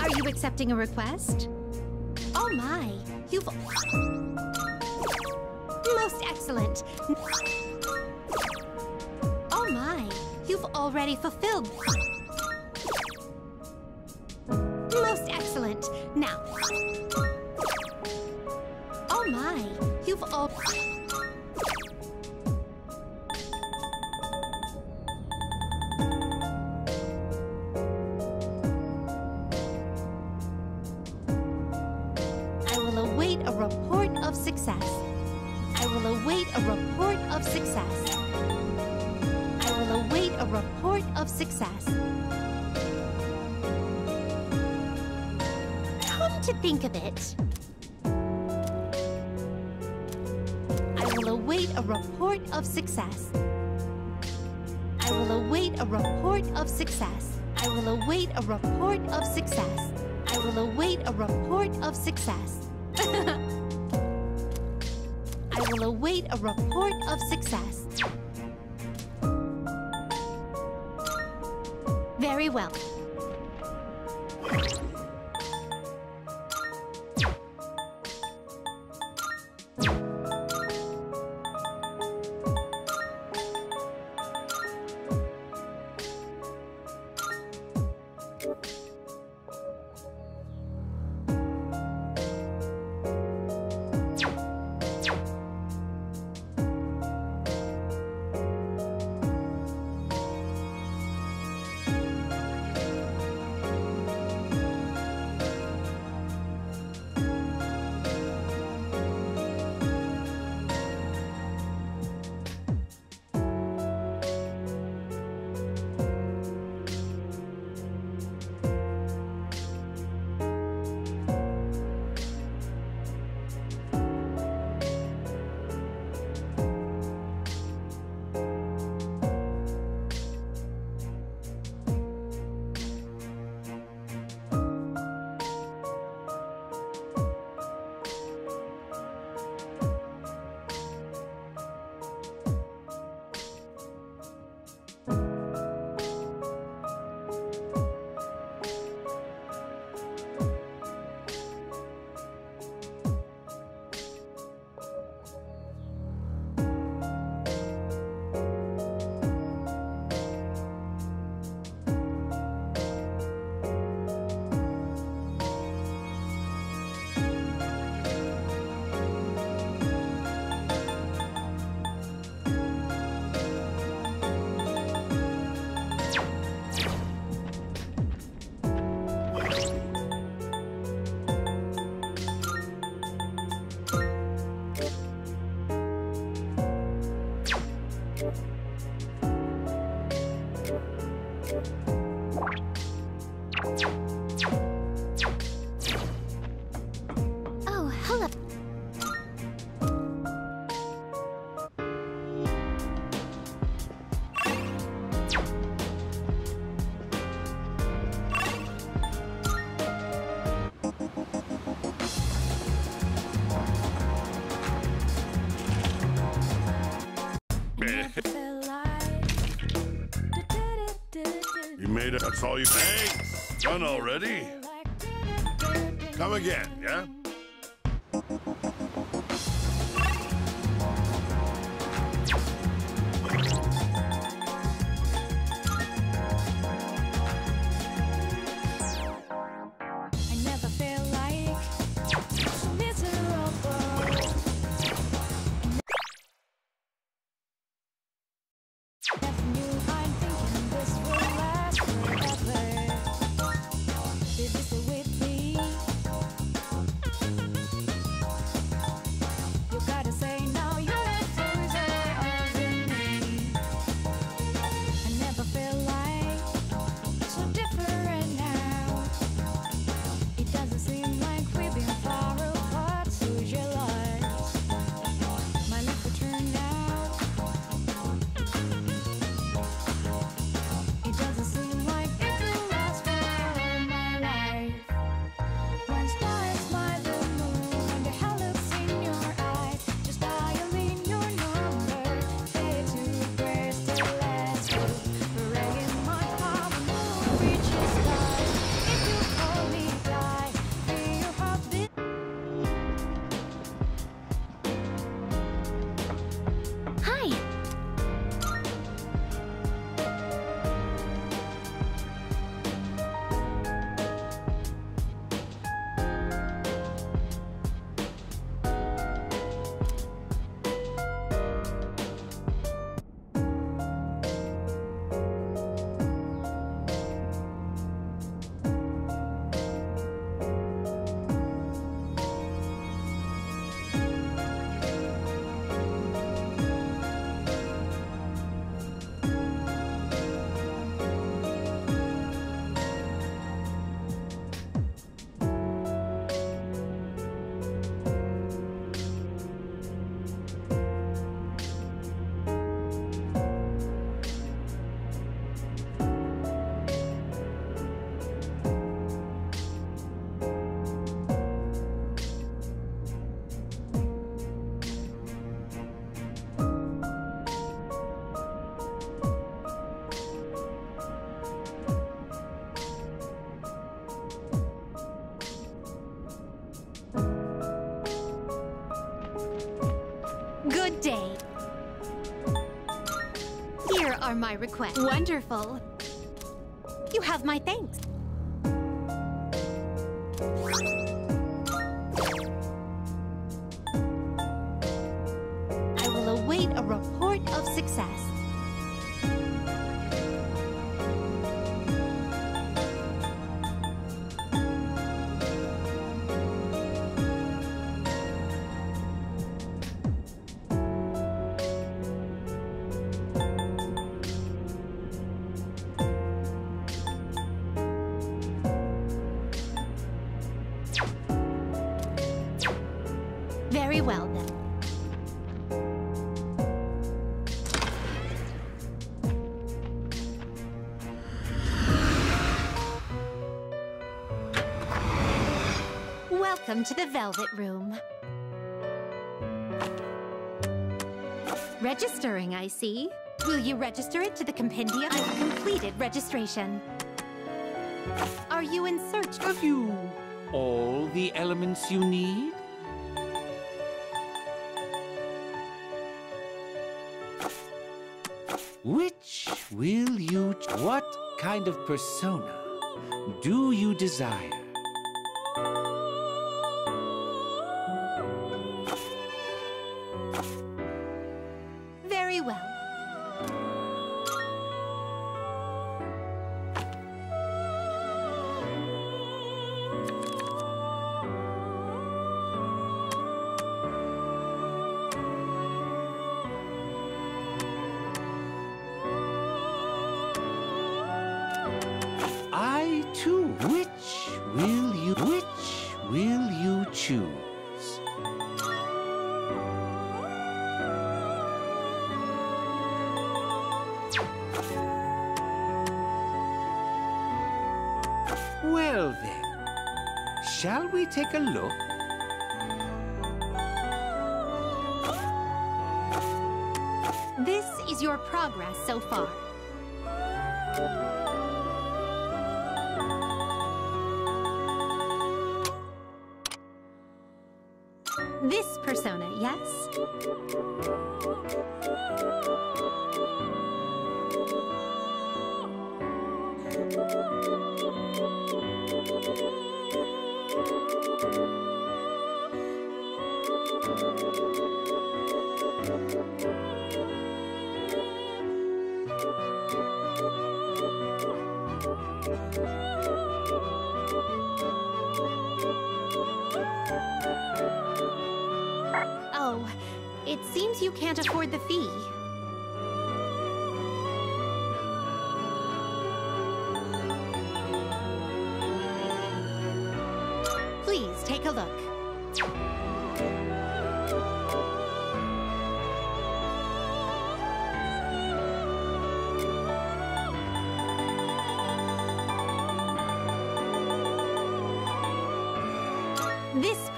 Are you accepting a request? Oh my, you've... Most excellent. Oh my, you've already fulfilled... Most excellent. Now, all you. Thanks. Done already. Request. Wonderful. Welcome to the Velvet Room. Registering, I see. Will you register it to the compendium? I've completed registration. Are you in search of you all the elements you need? Which will you... What kind of persona do you desire? We take a look? This is your progress so far.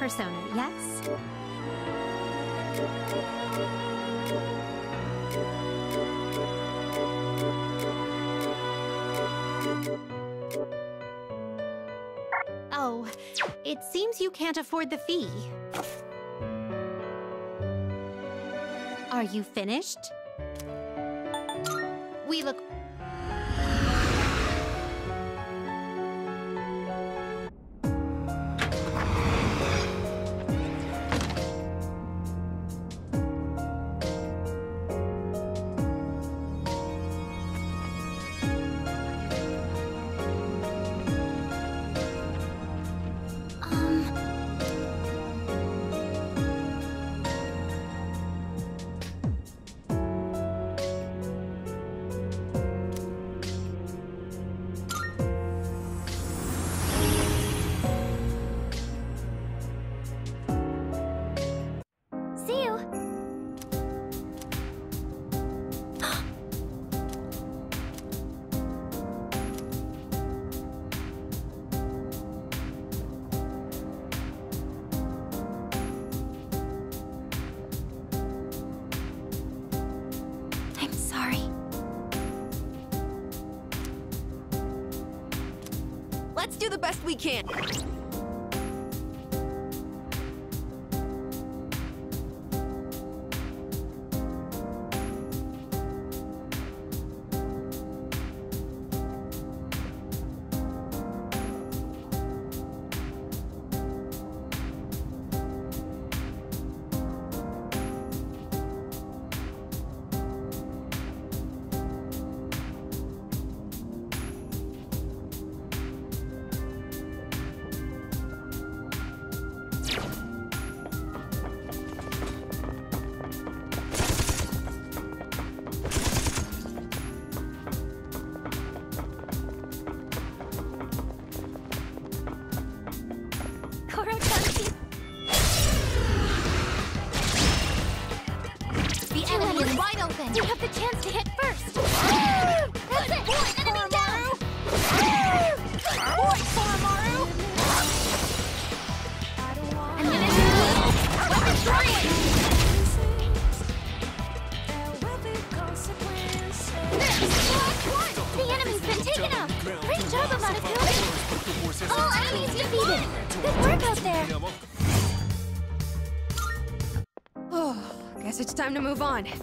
Persona, yes? Oh, it seems you can't afford the fee. Are you finished? to move on.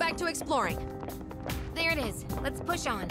back to exploring. There it is. Let's push on.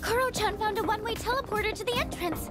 Koro-chan found a one-way teleporter to the entrance!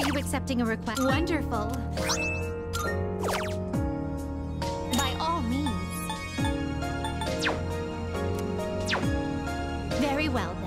are you accepting a request? Wonderful. By all means. Very well.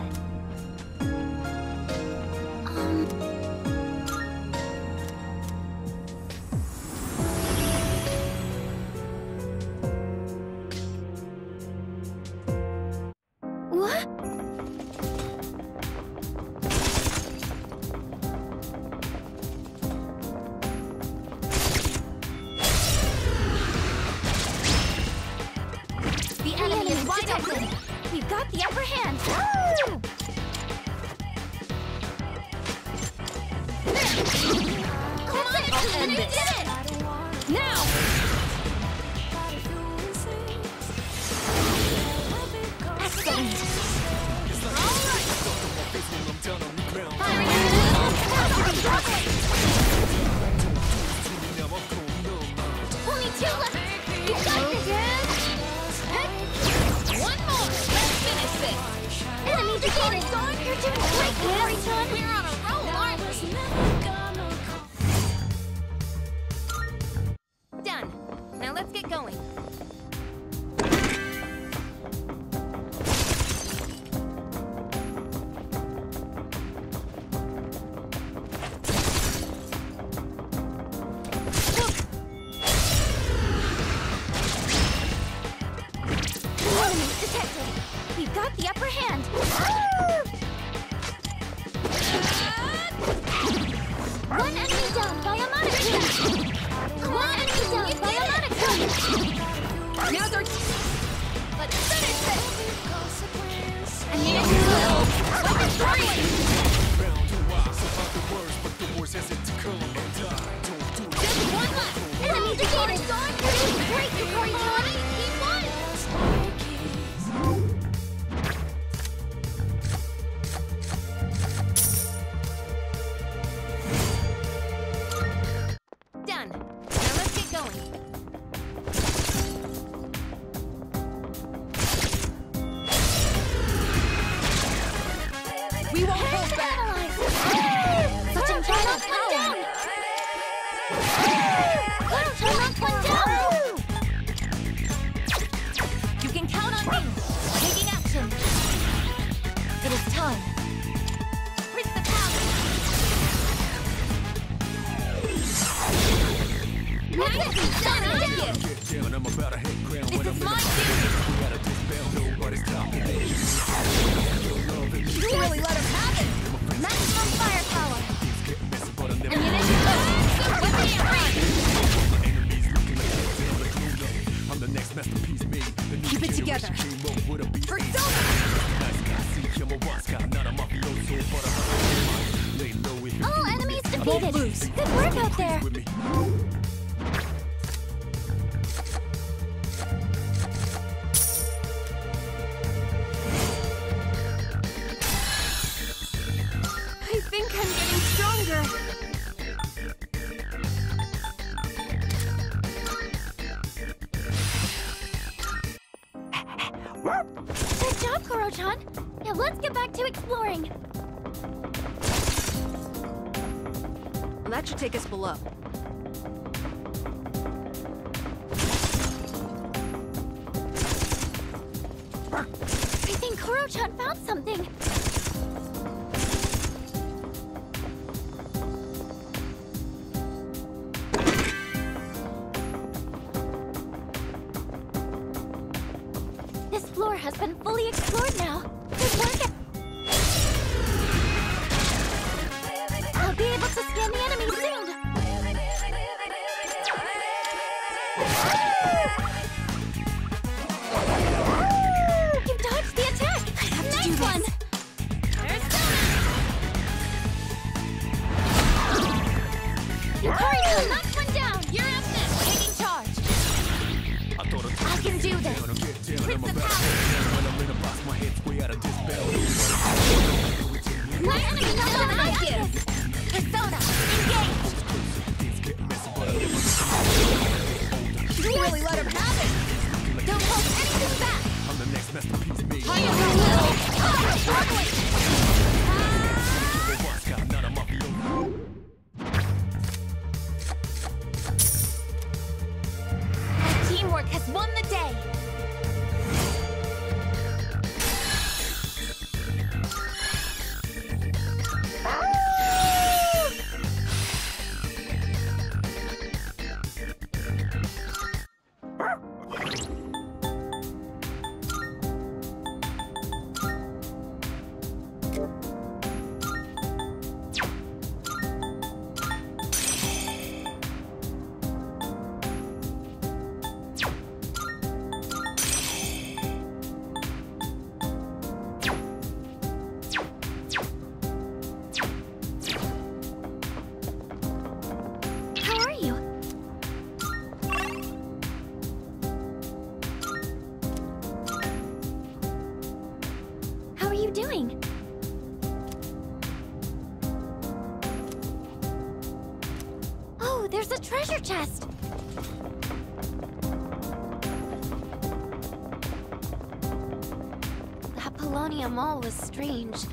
Mall was strange.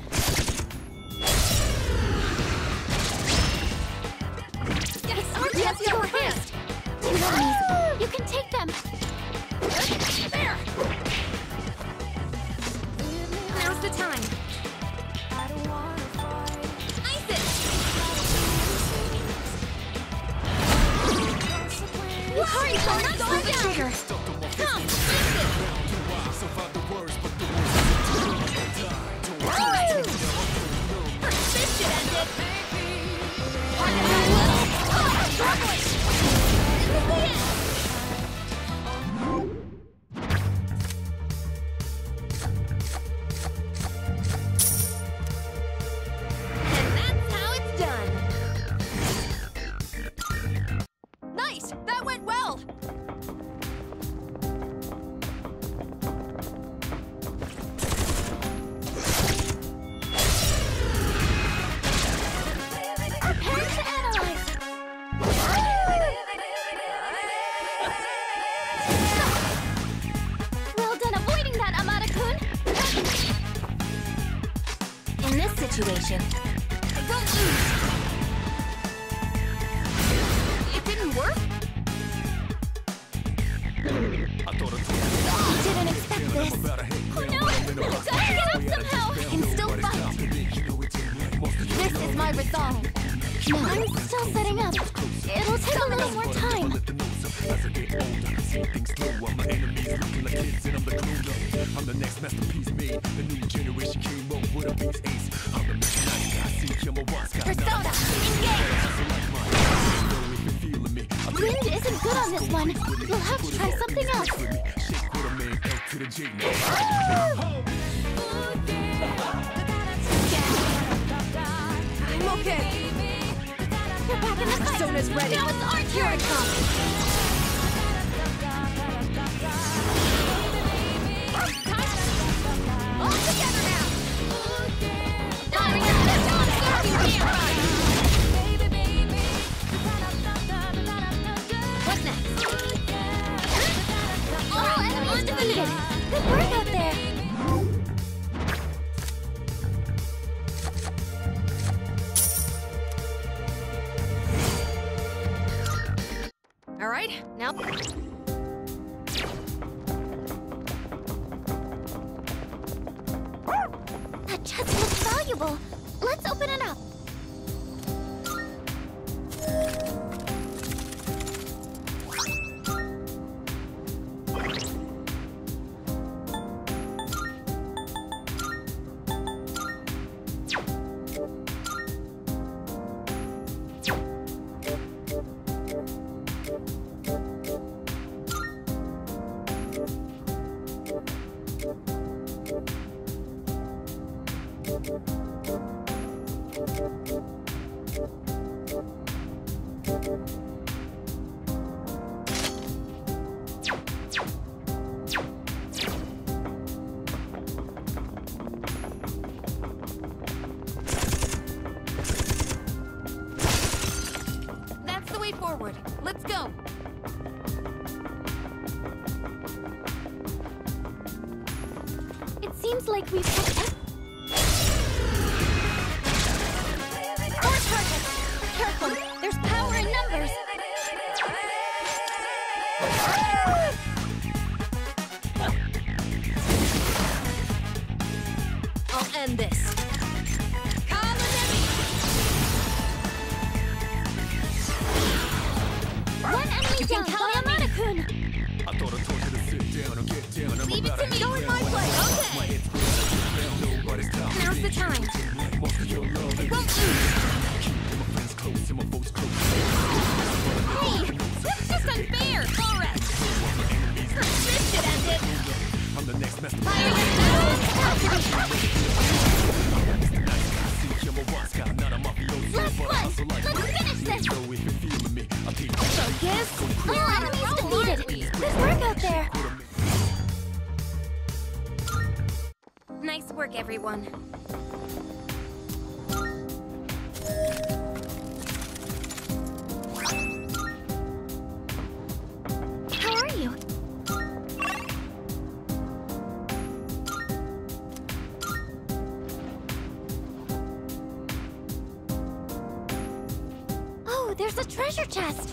Chest!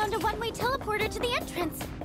Found a one-way teleporter to the entrance!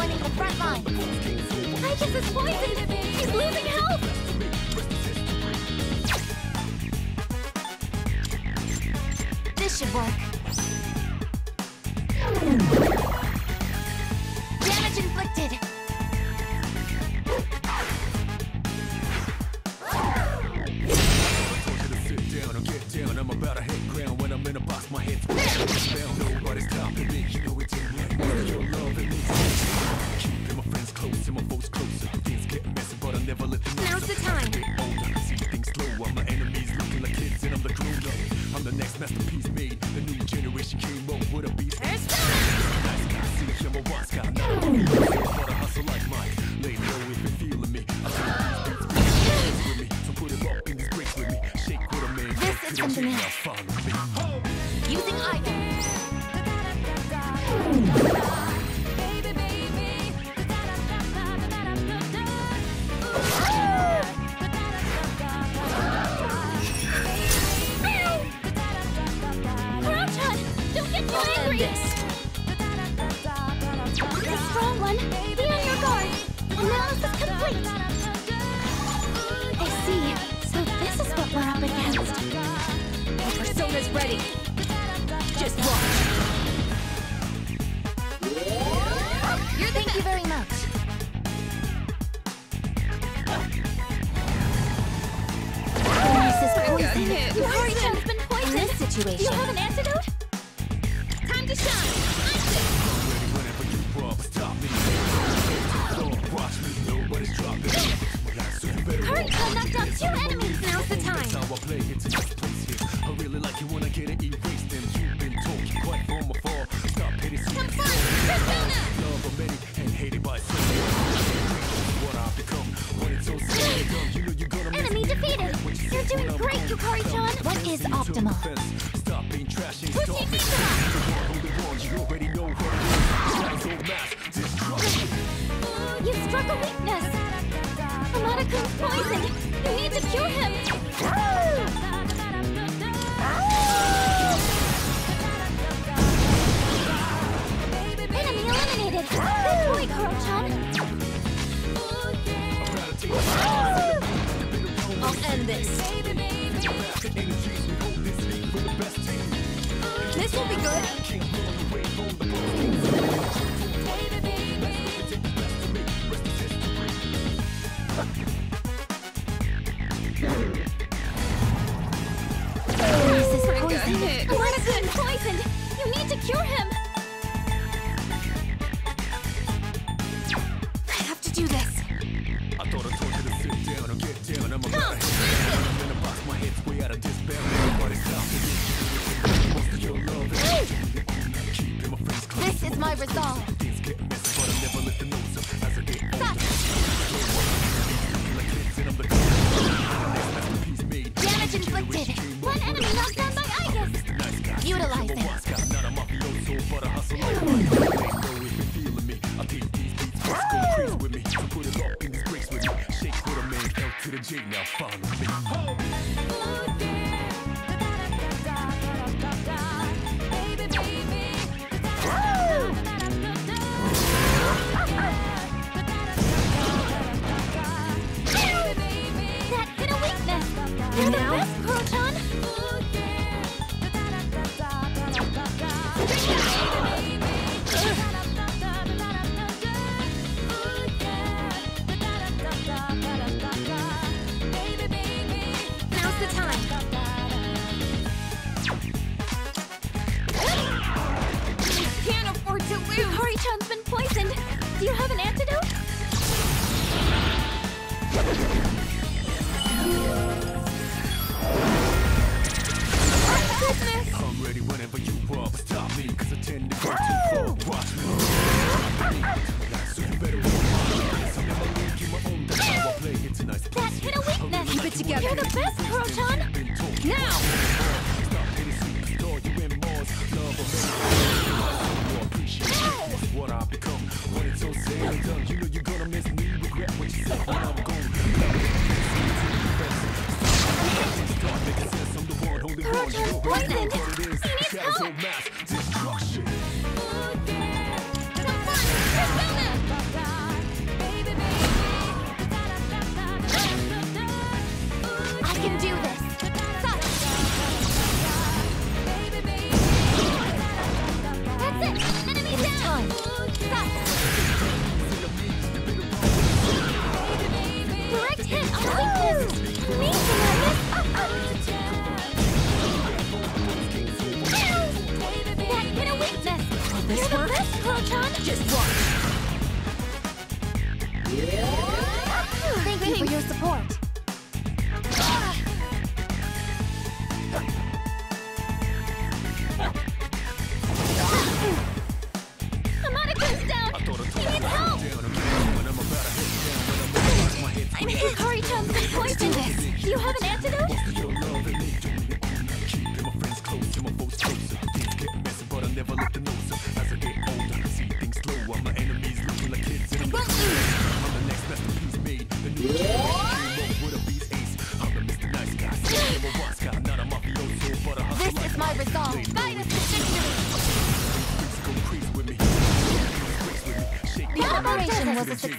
joining the front line. Is poisoned! He's losing health! This should work. Damage inflicted! I'm about to hit ground when I'm in a box, my head's down. Nobody's stopping me, you know it's in the new generation came up. って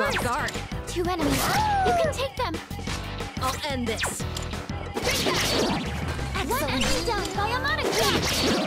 I'm off guard. Two enemies. you can take them. I'll end this. One enemy down by a monogram.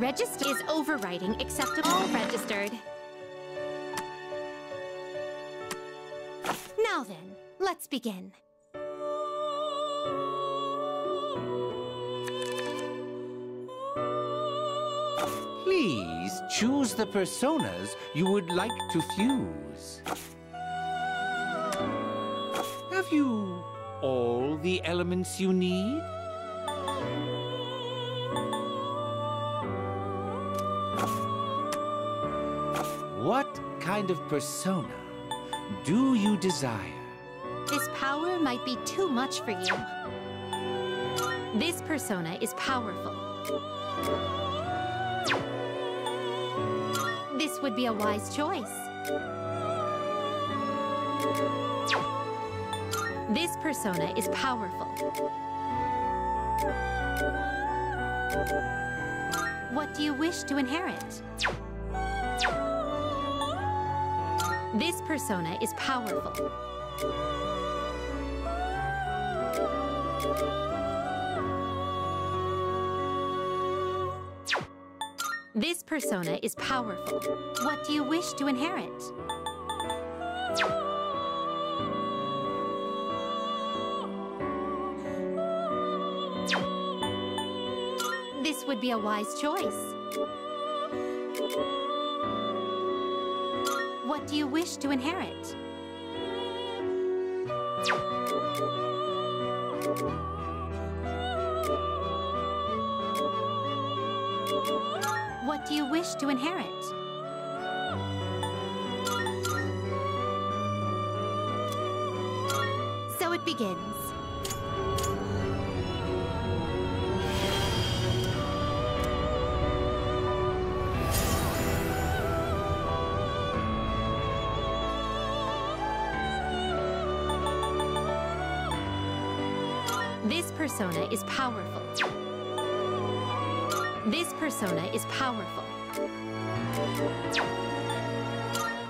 Register is overwriting acceptable. Registered. Now then, let's begin. Please choose the personas you would like to fuse. Have you all the elements you need? Kind of persona do you desire? This power might be too much for you. This persona is powerful. This would be a wise choice. This persona is powerful. What do you wish to inherit? This persona is powerful. This persona is powerful. What do you wish to inherit? This would be a wise choice. What do you wish to inherit? What do you wish to inherit? So it begins. Persona is powerful. This persona is powerful.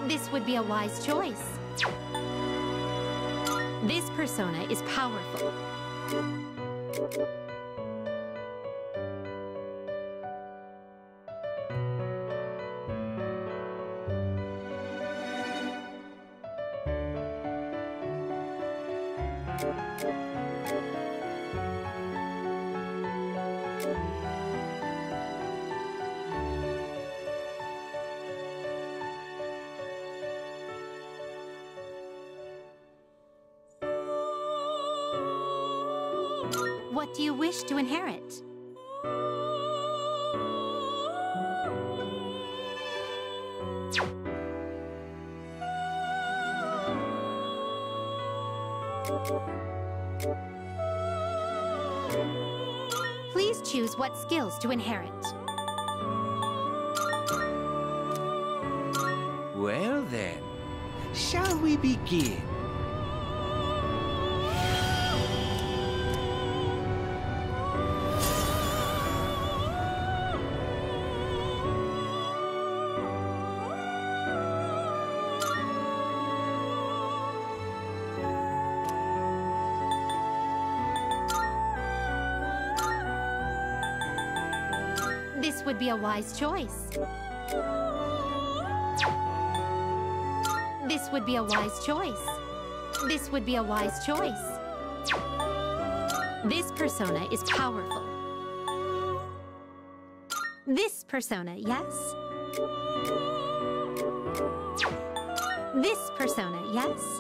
This would be a wise choice. This persona is powerful. Wish to inherit? Please choose what skills to inherit. Well then, shall we begin? Would be a wise choice. This would be a wise choice. This would be a wise choice. This persona is powerful. This persona, yes? This persona, yes?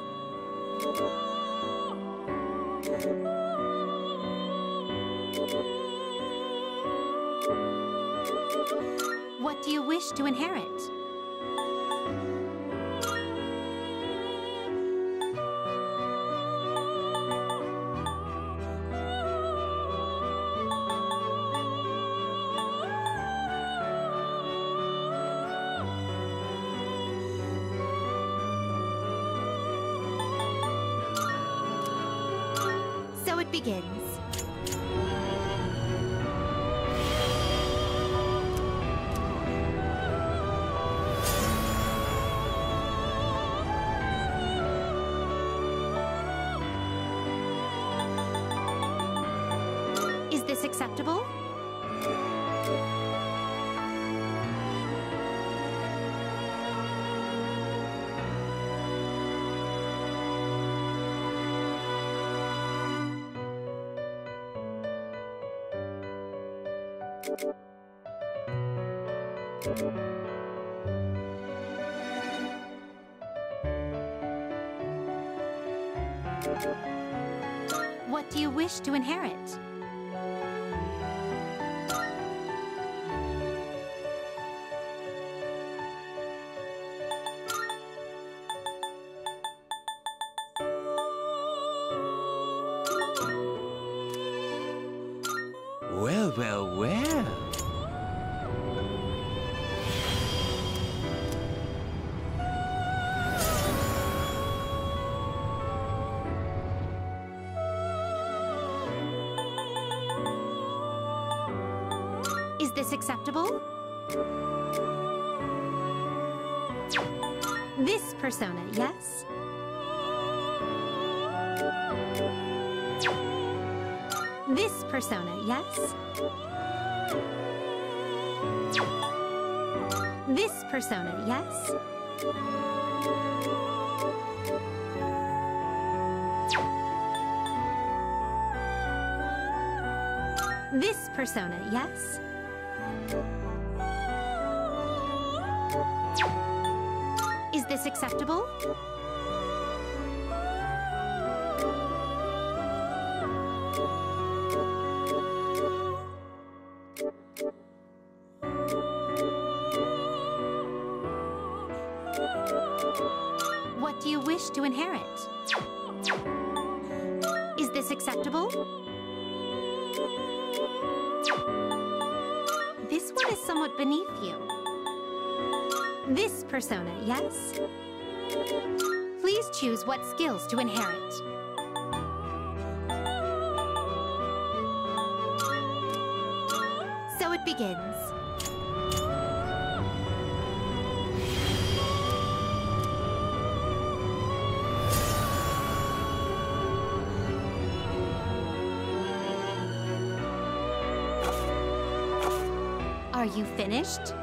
Begins. Is this acceptable? What do you wish to inherit? Persona, yes? This persona, yes? This persona, yes? This persona, yes? This acceptable? What skills to inherit. So it begins. Are you finished?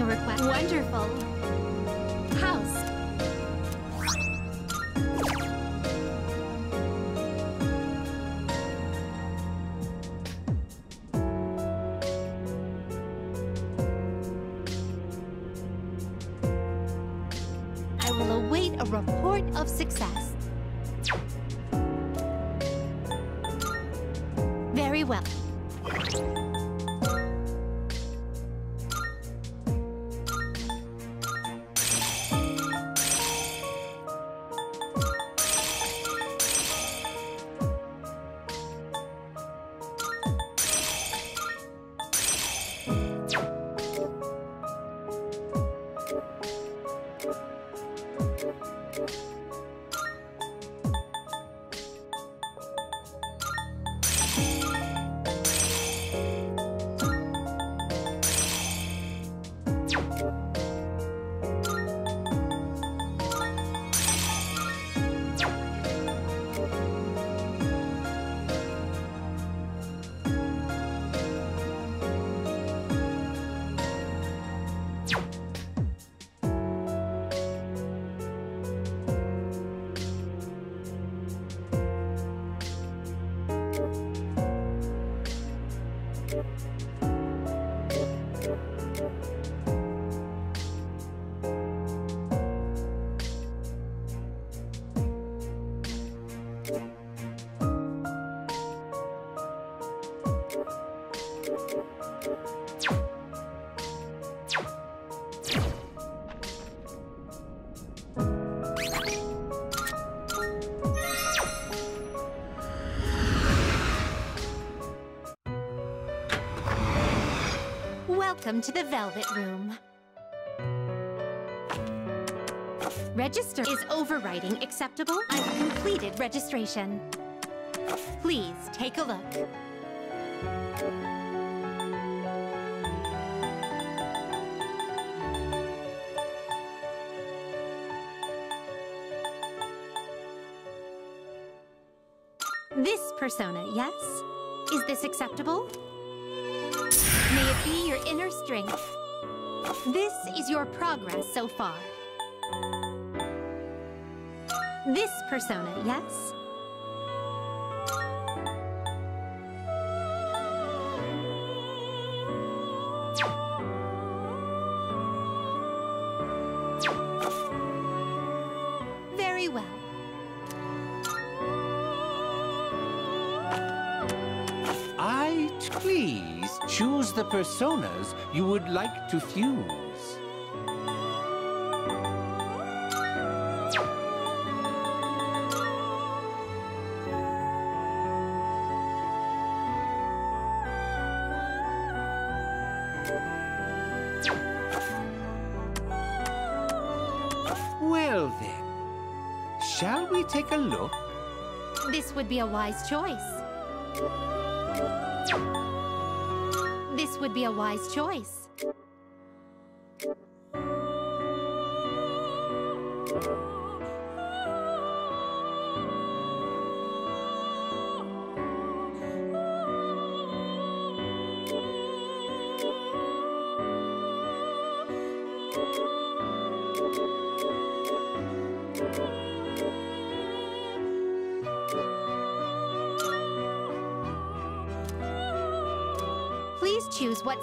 A request. Wonderful. House. I will await a report of success. Welcome to the Velvet Room. Register is overwriting acceptable? I've completed registration. Please take a look. This persona, yes? Is this acceptable? Inner strength. This is your progress so far. This persona, yes? Personas you would like to fuse. Well then, shall we take a look? This would be a wise choice. Would be a wise choice.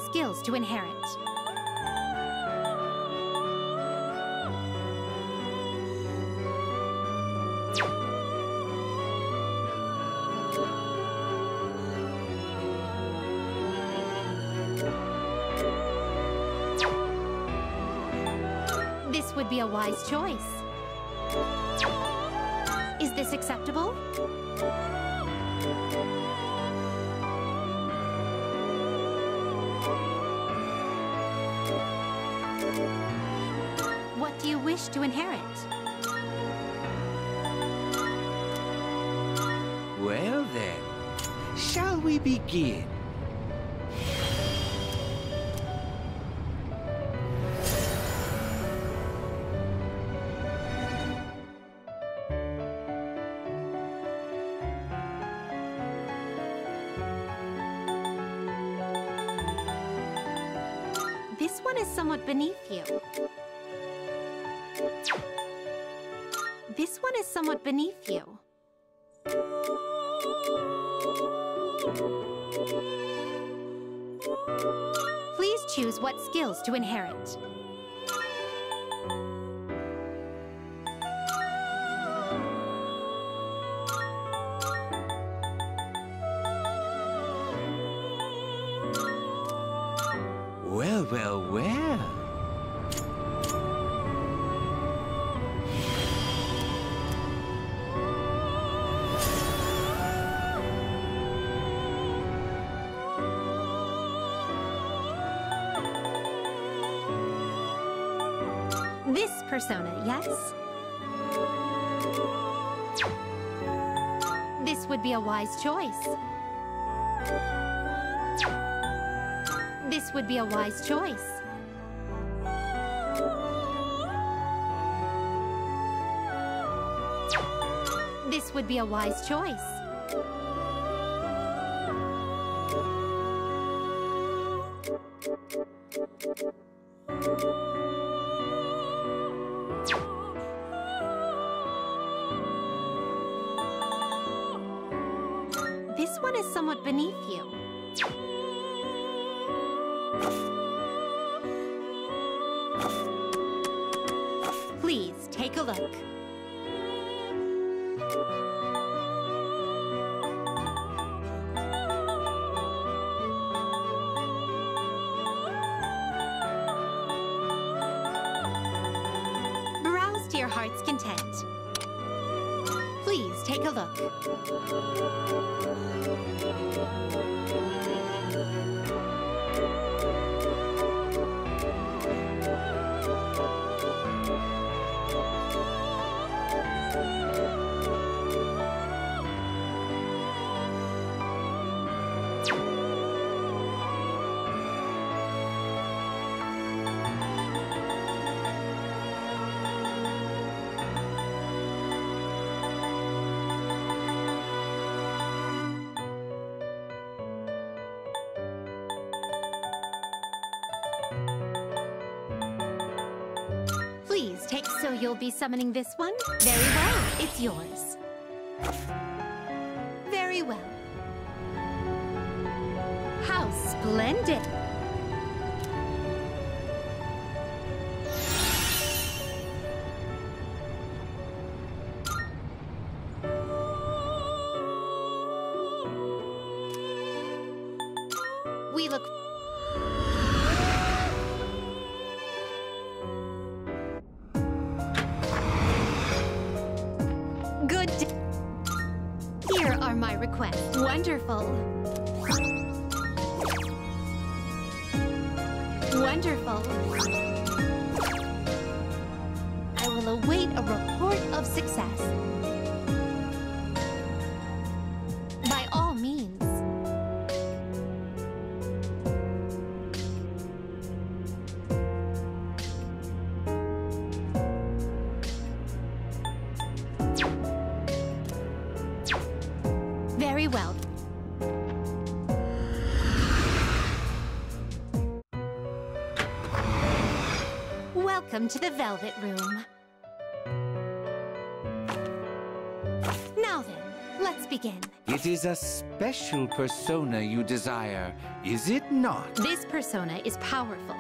Skills to inherit. This would be a wise choice. Is this acceptable? To inherit? Well then, shall we begin? This one is somewhat beneath you. Somewhat beneath you. Please choose what skills to inherit. Persona, yes? This would be a wise choice. This would be a wise choice. This would be a wise choice. Take a look. Be summoning this one? Very well, it's yours. Very well. How splendid! Welcome to the Velvet Room. Now then, let's begin. It is a special persona you desire, is it not? This persona is powerful.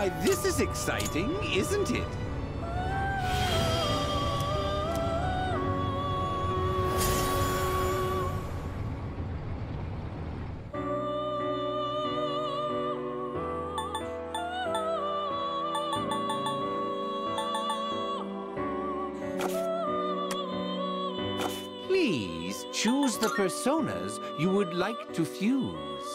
Why, this is exciting, isn't it? Please choose the personas you would like to fuse.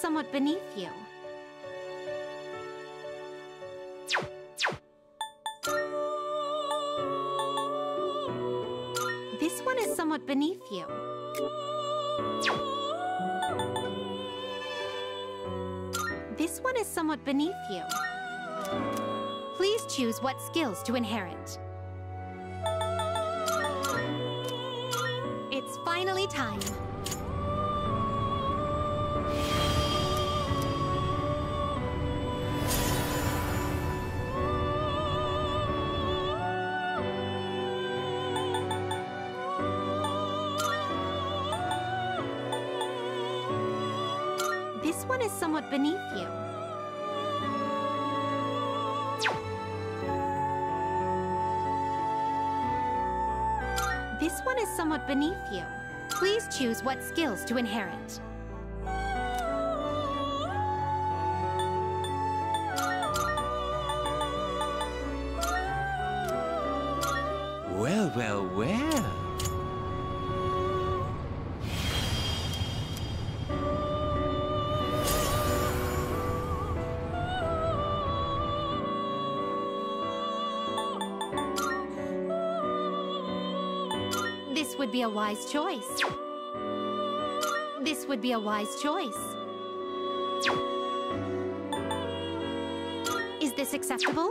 Somewhat beneath you. This one is somewhat beneath you. This one is somewhat beneath you. Please choose what skills to inherit. Beneath you. This one is somewhat beneath you. Please choose what skills to inherit. A wise choice. This would be a wise choice. Is this acceptable?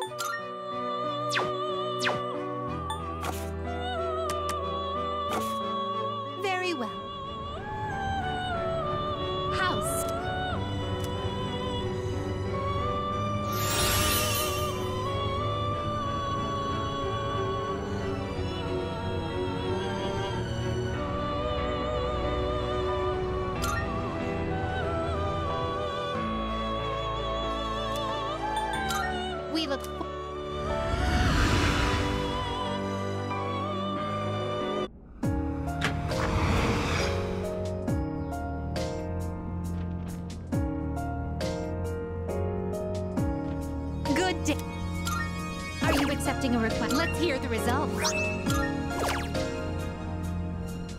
The results.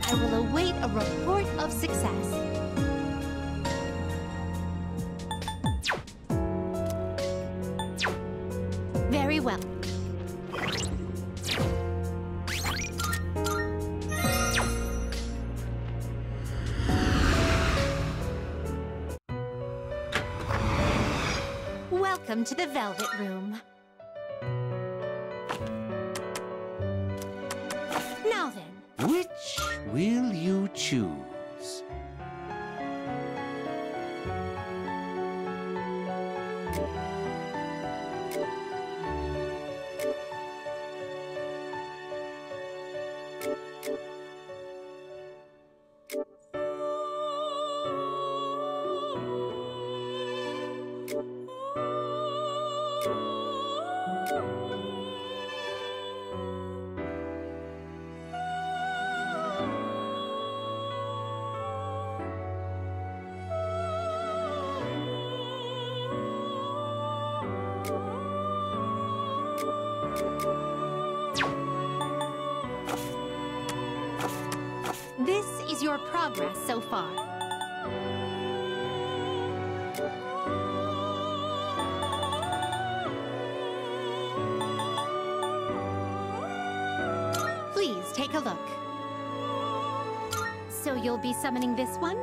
I will await a report of success. Very well. Welcome to the Velvet Room. You'll be summoning this one?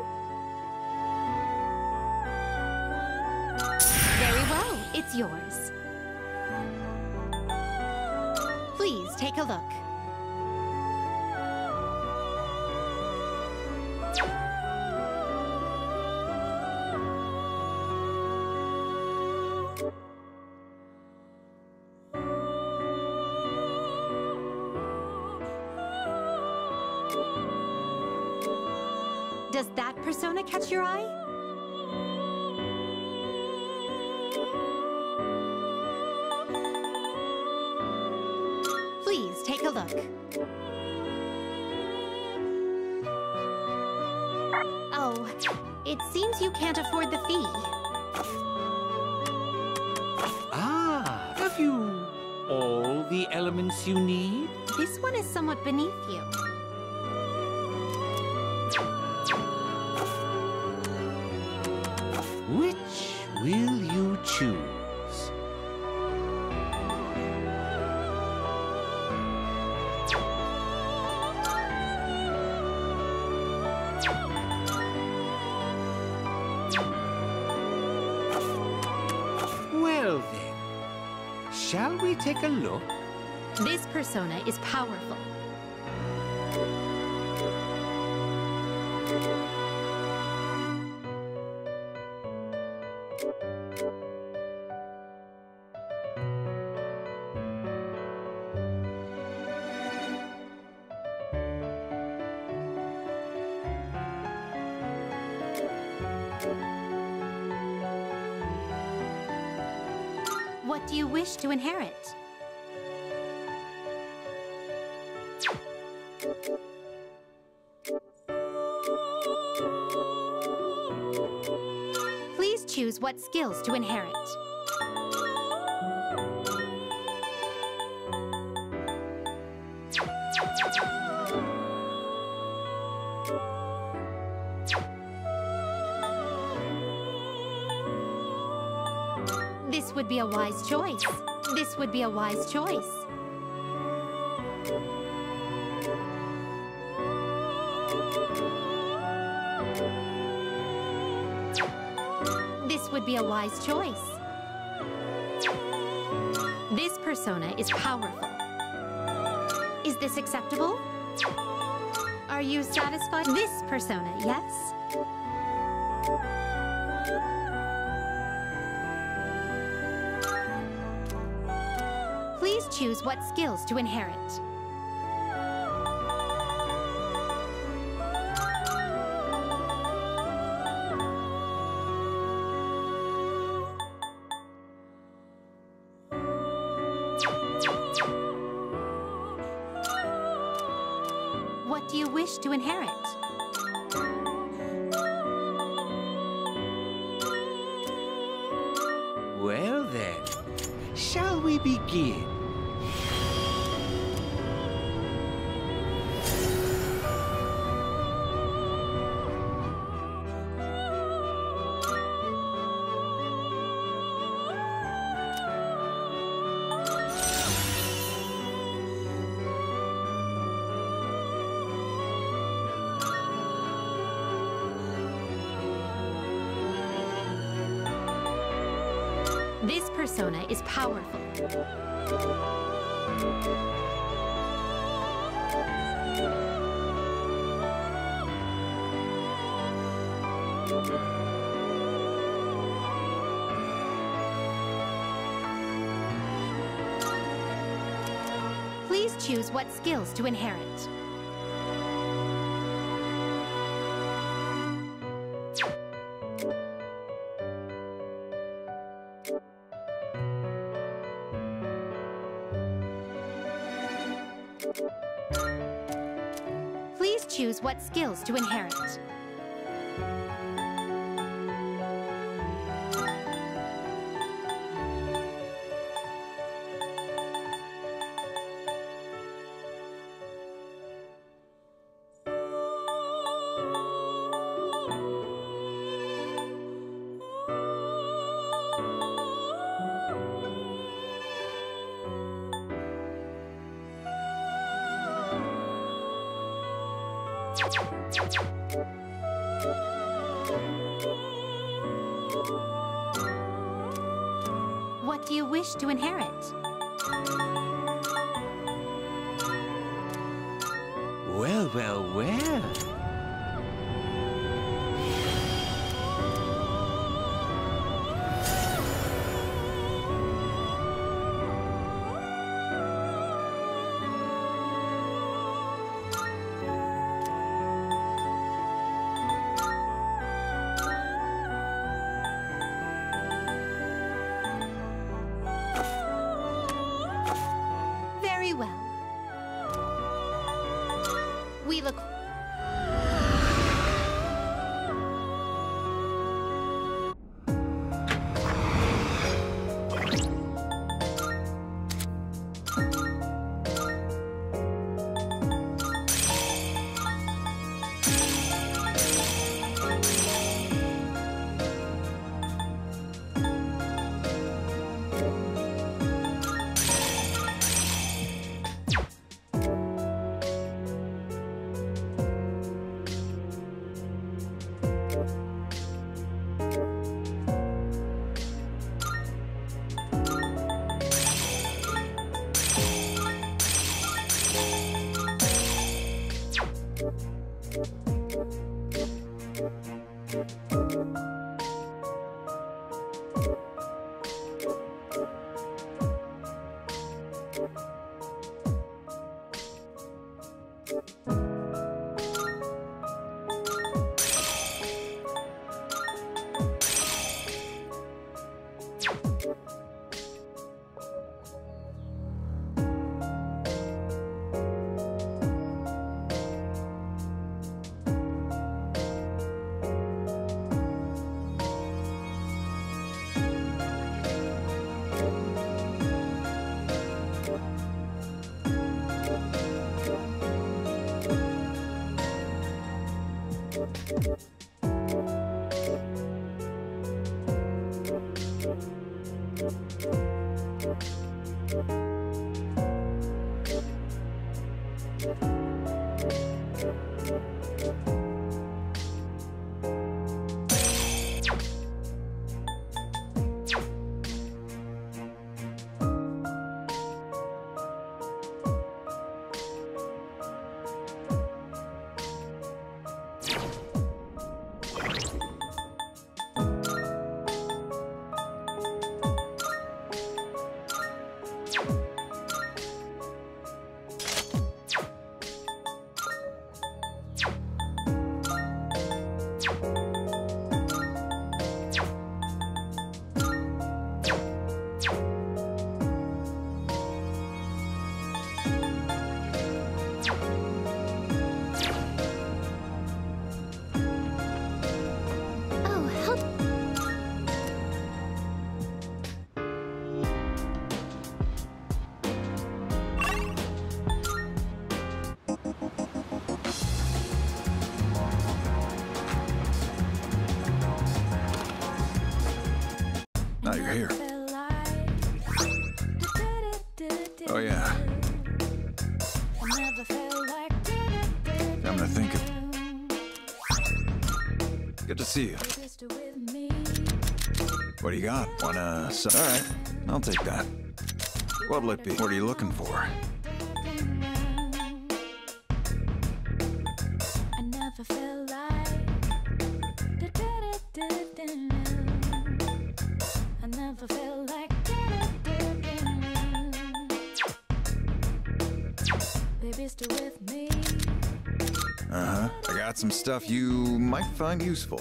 Persona catch your eye? Please take a look. Oh, it seems you can't afford the fee. Ah, have you all the elements you need? This one is somewhat beneath you. Take a look? This persona is powerful. To inherit? Please choose what skills to inherit. Be a wise choice. This would be a wise choice. This would be a wise choice. This persona is powerful. Is this acceptable? Are you satisfied? This persona, yes? What skills to inherit. What skills to inherit. Please choose what skills to inherit. What do you wish to inherit? See you. What do you got? Wanna... All right, I'll take that. What'll it be? What are you looking for? I never felt like I never felt like Baby, still with me. Uh-huh. I got some stuff you find useful.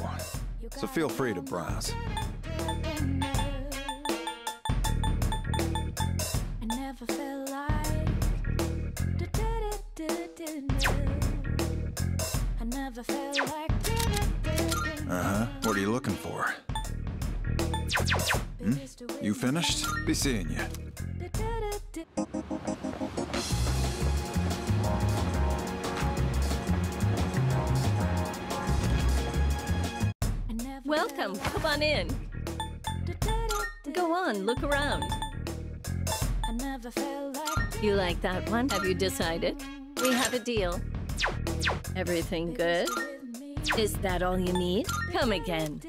So feel free to browse. I never felt like I never felt like Uh-huh. What are you looking for? Hmm? You finished? Be seeing you. That one? Have you decided? We have a deal. Everything good? Is that all you need? Come again.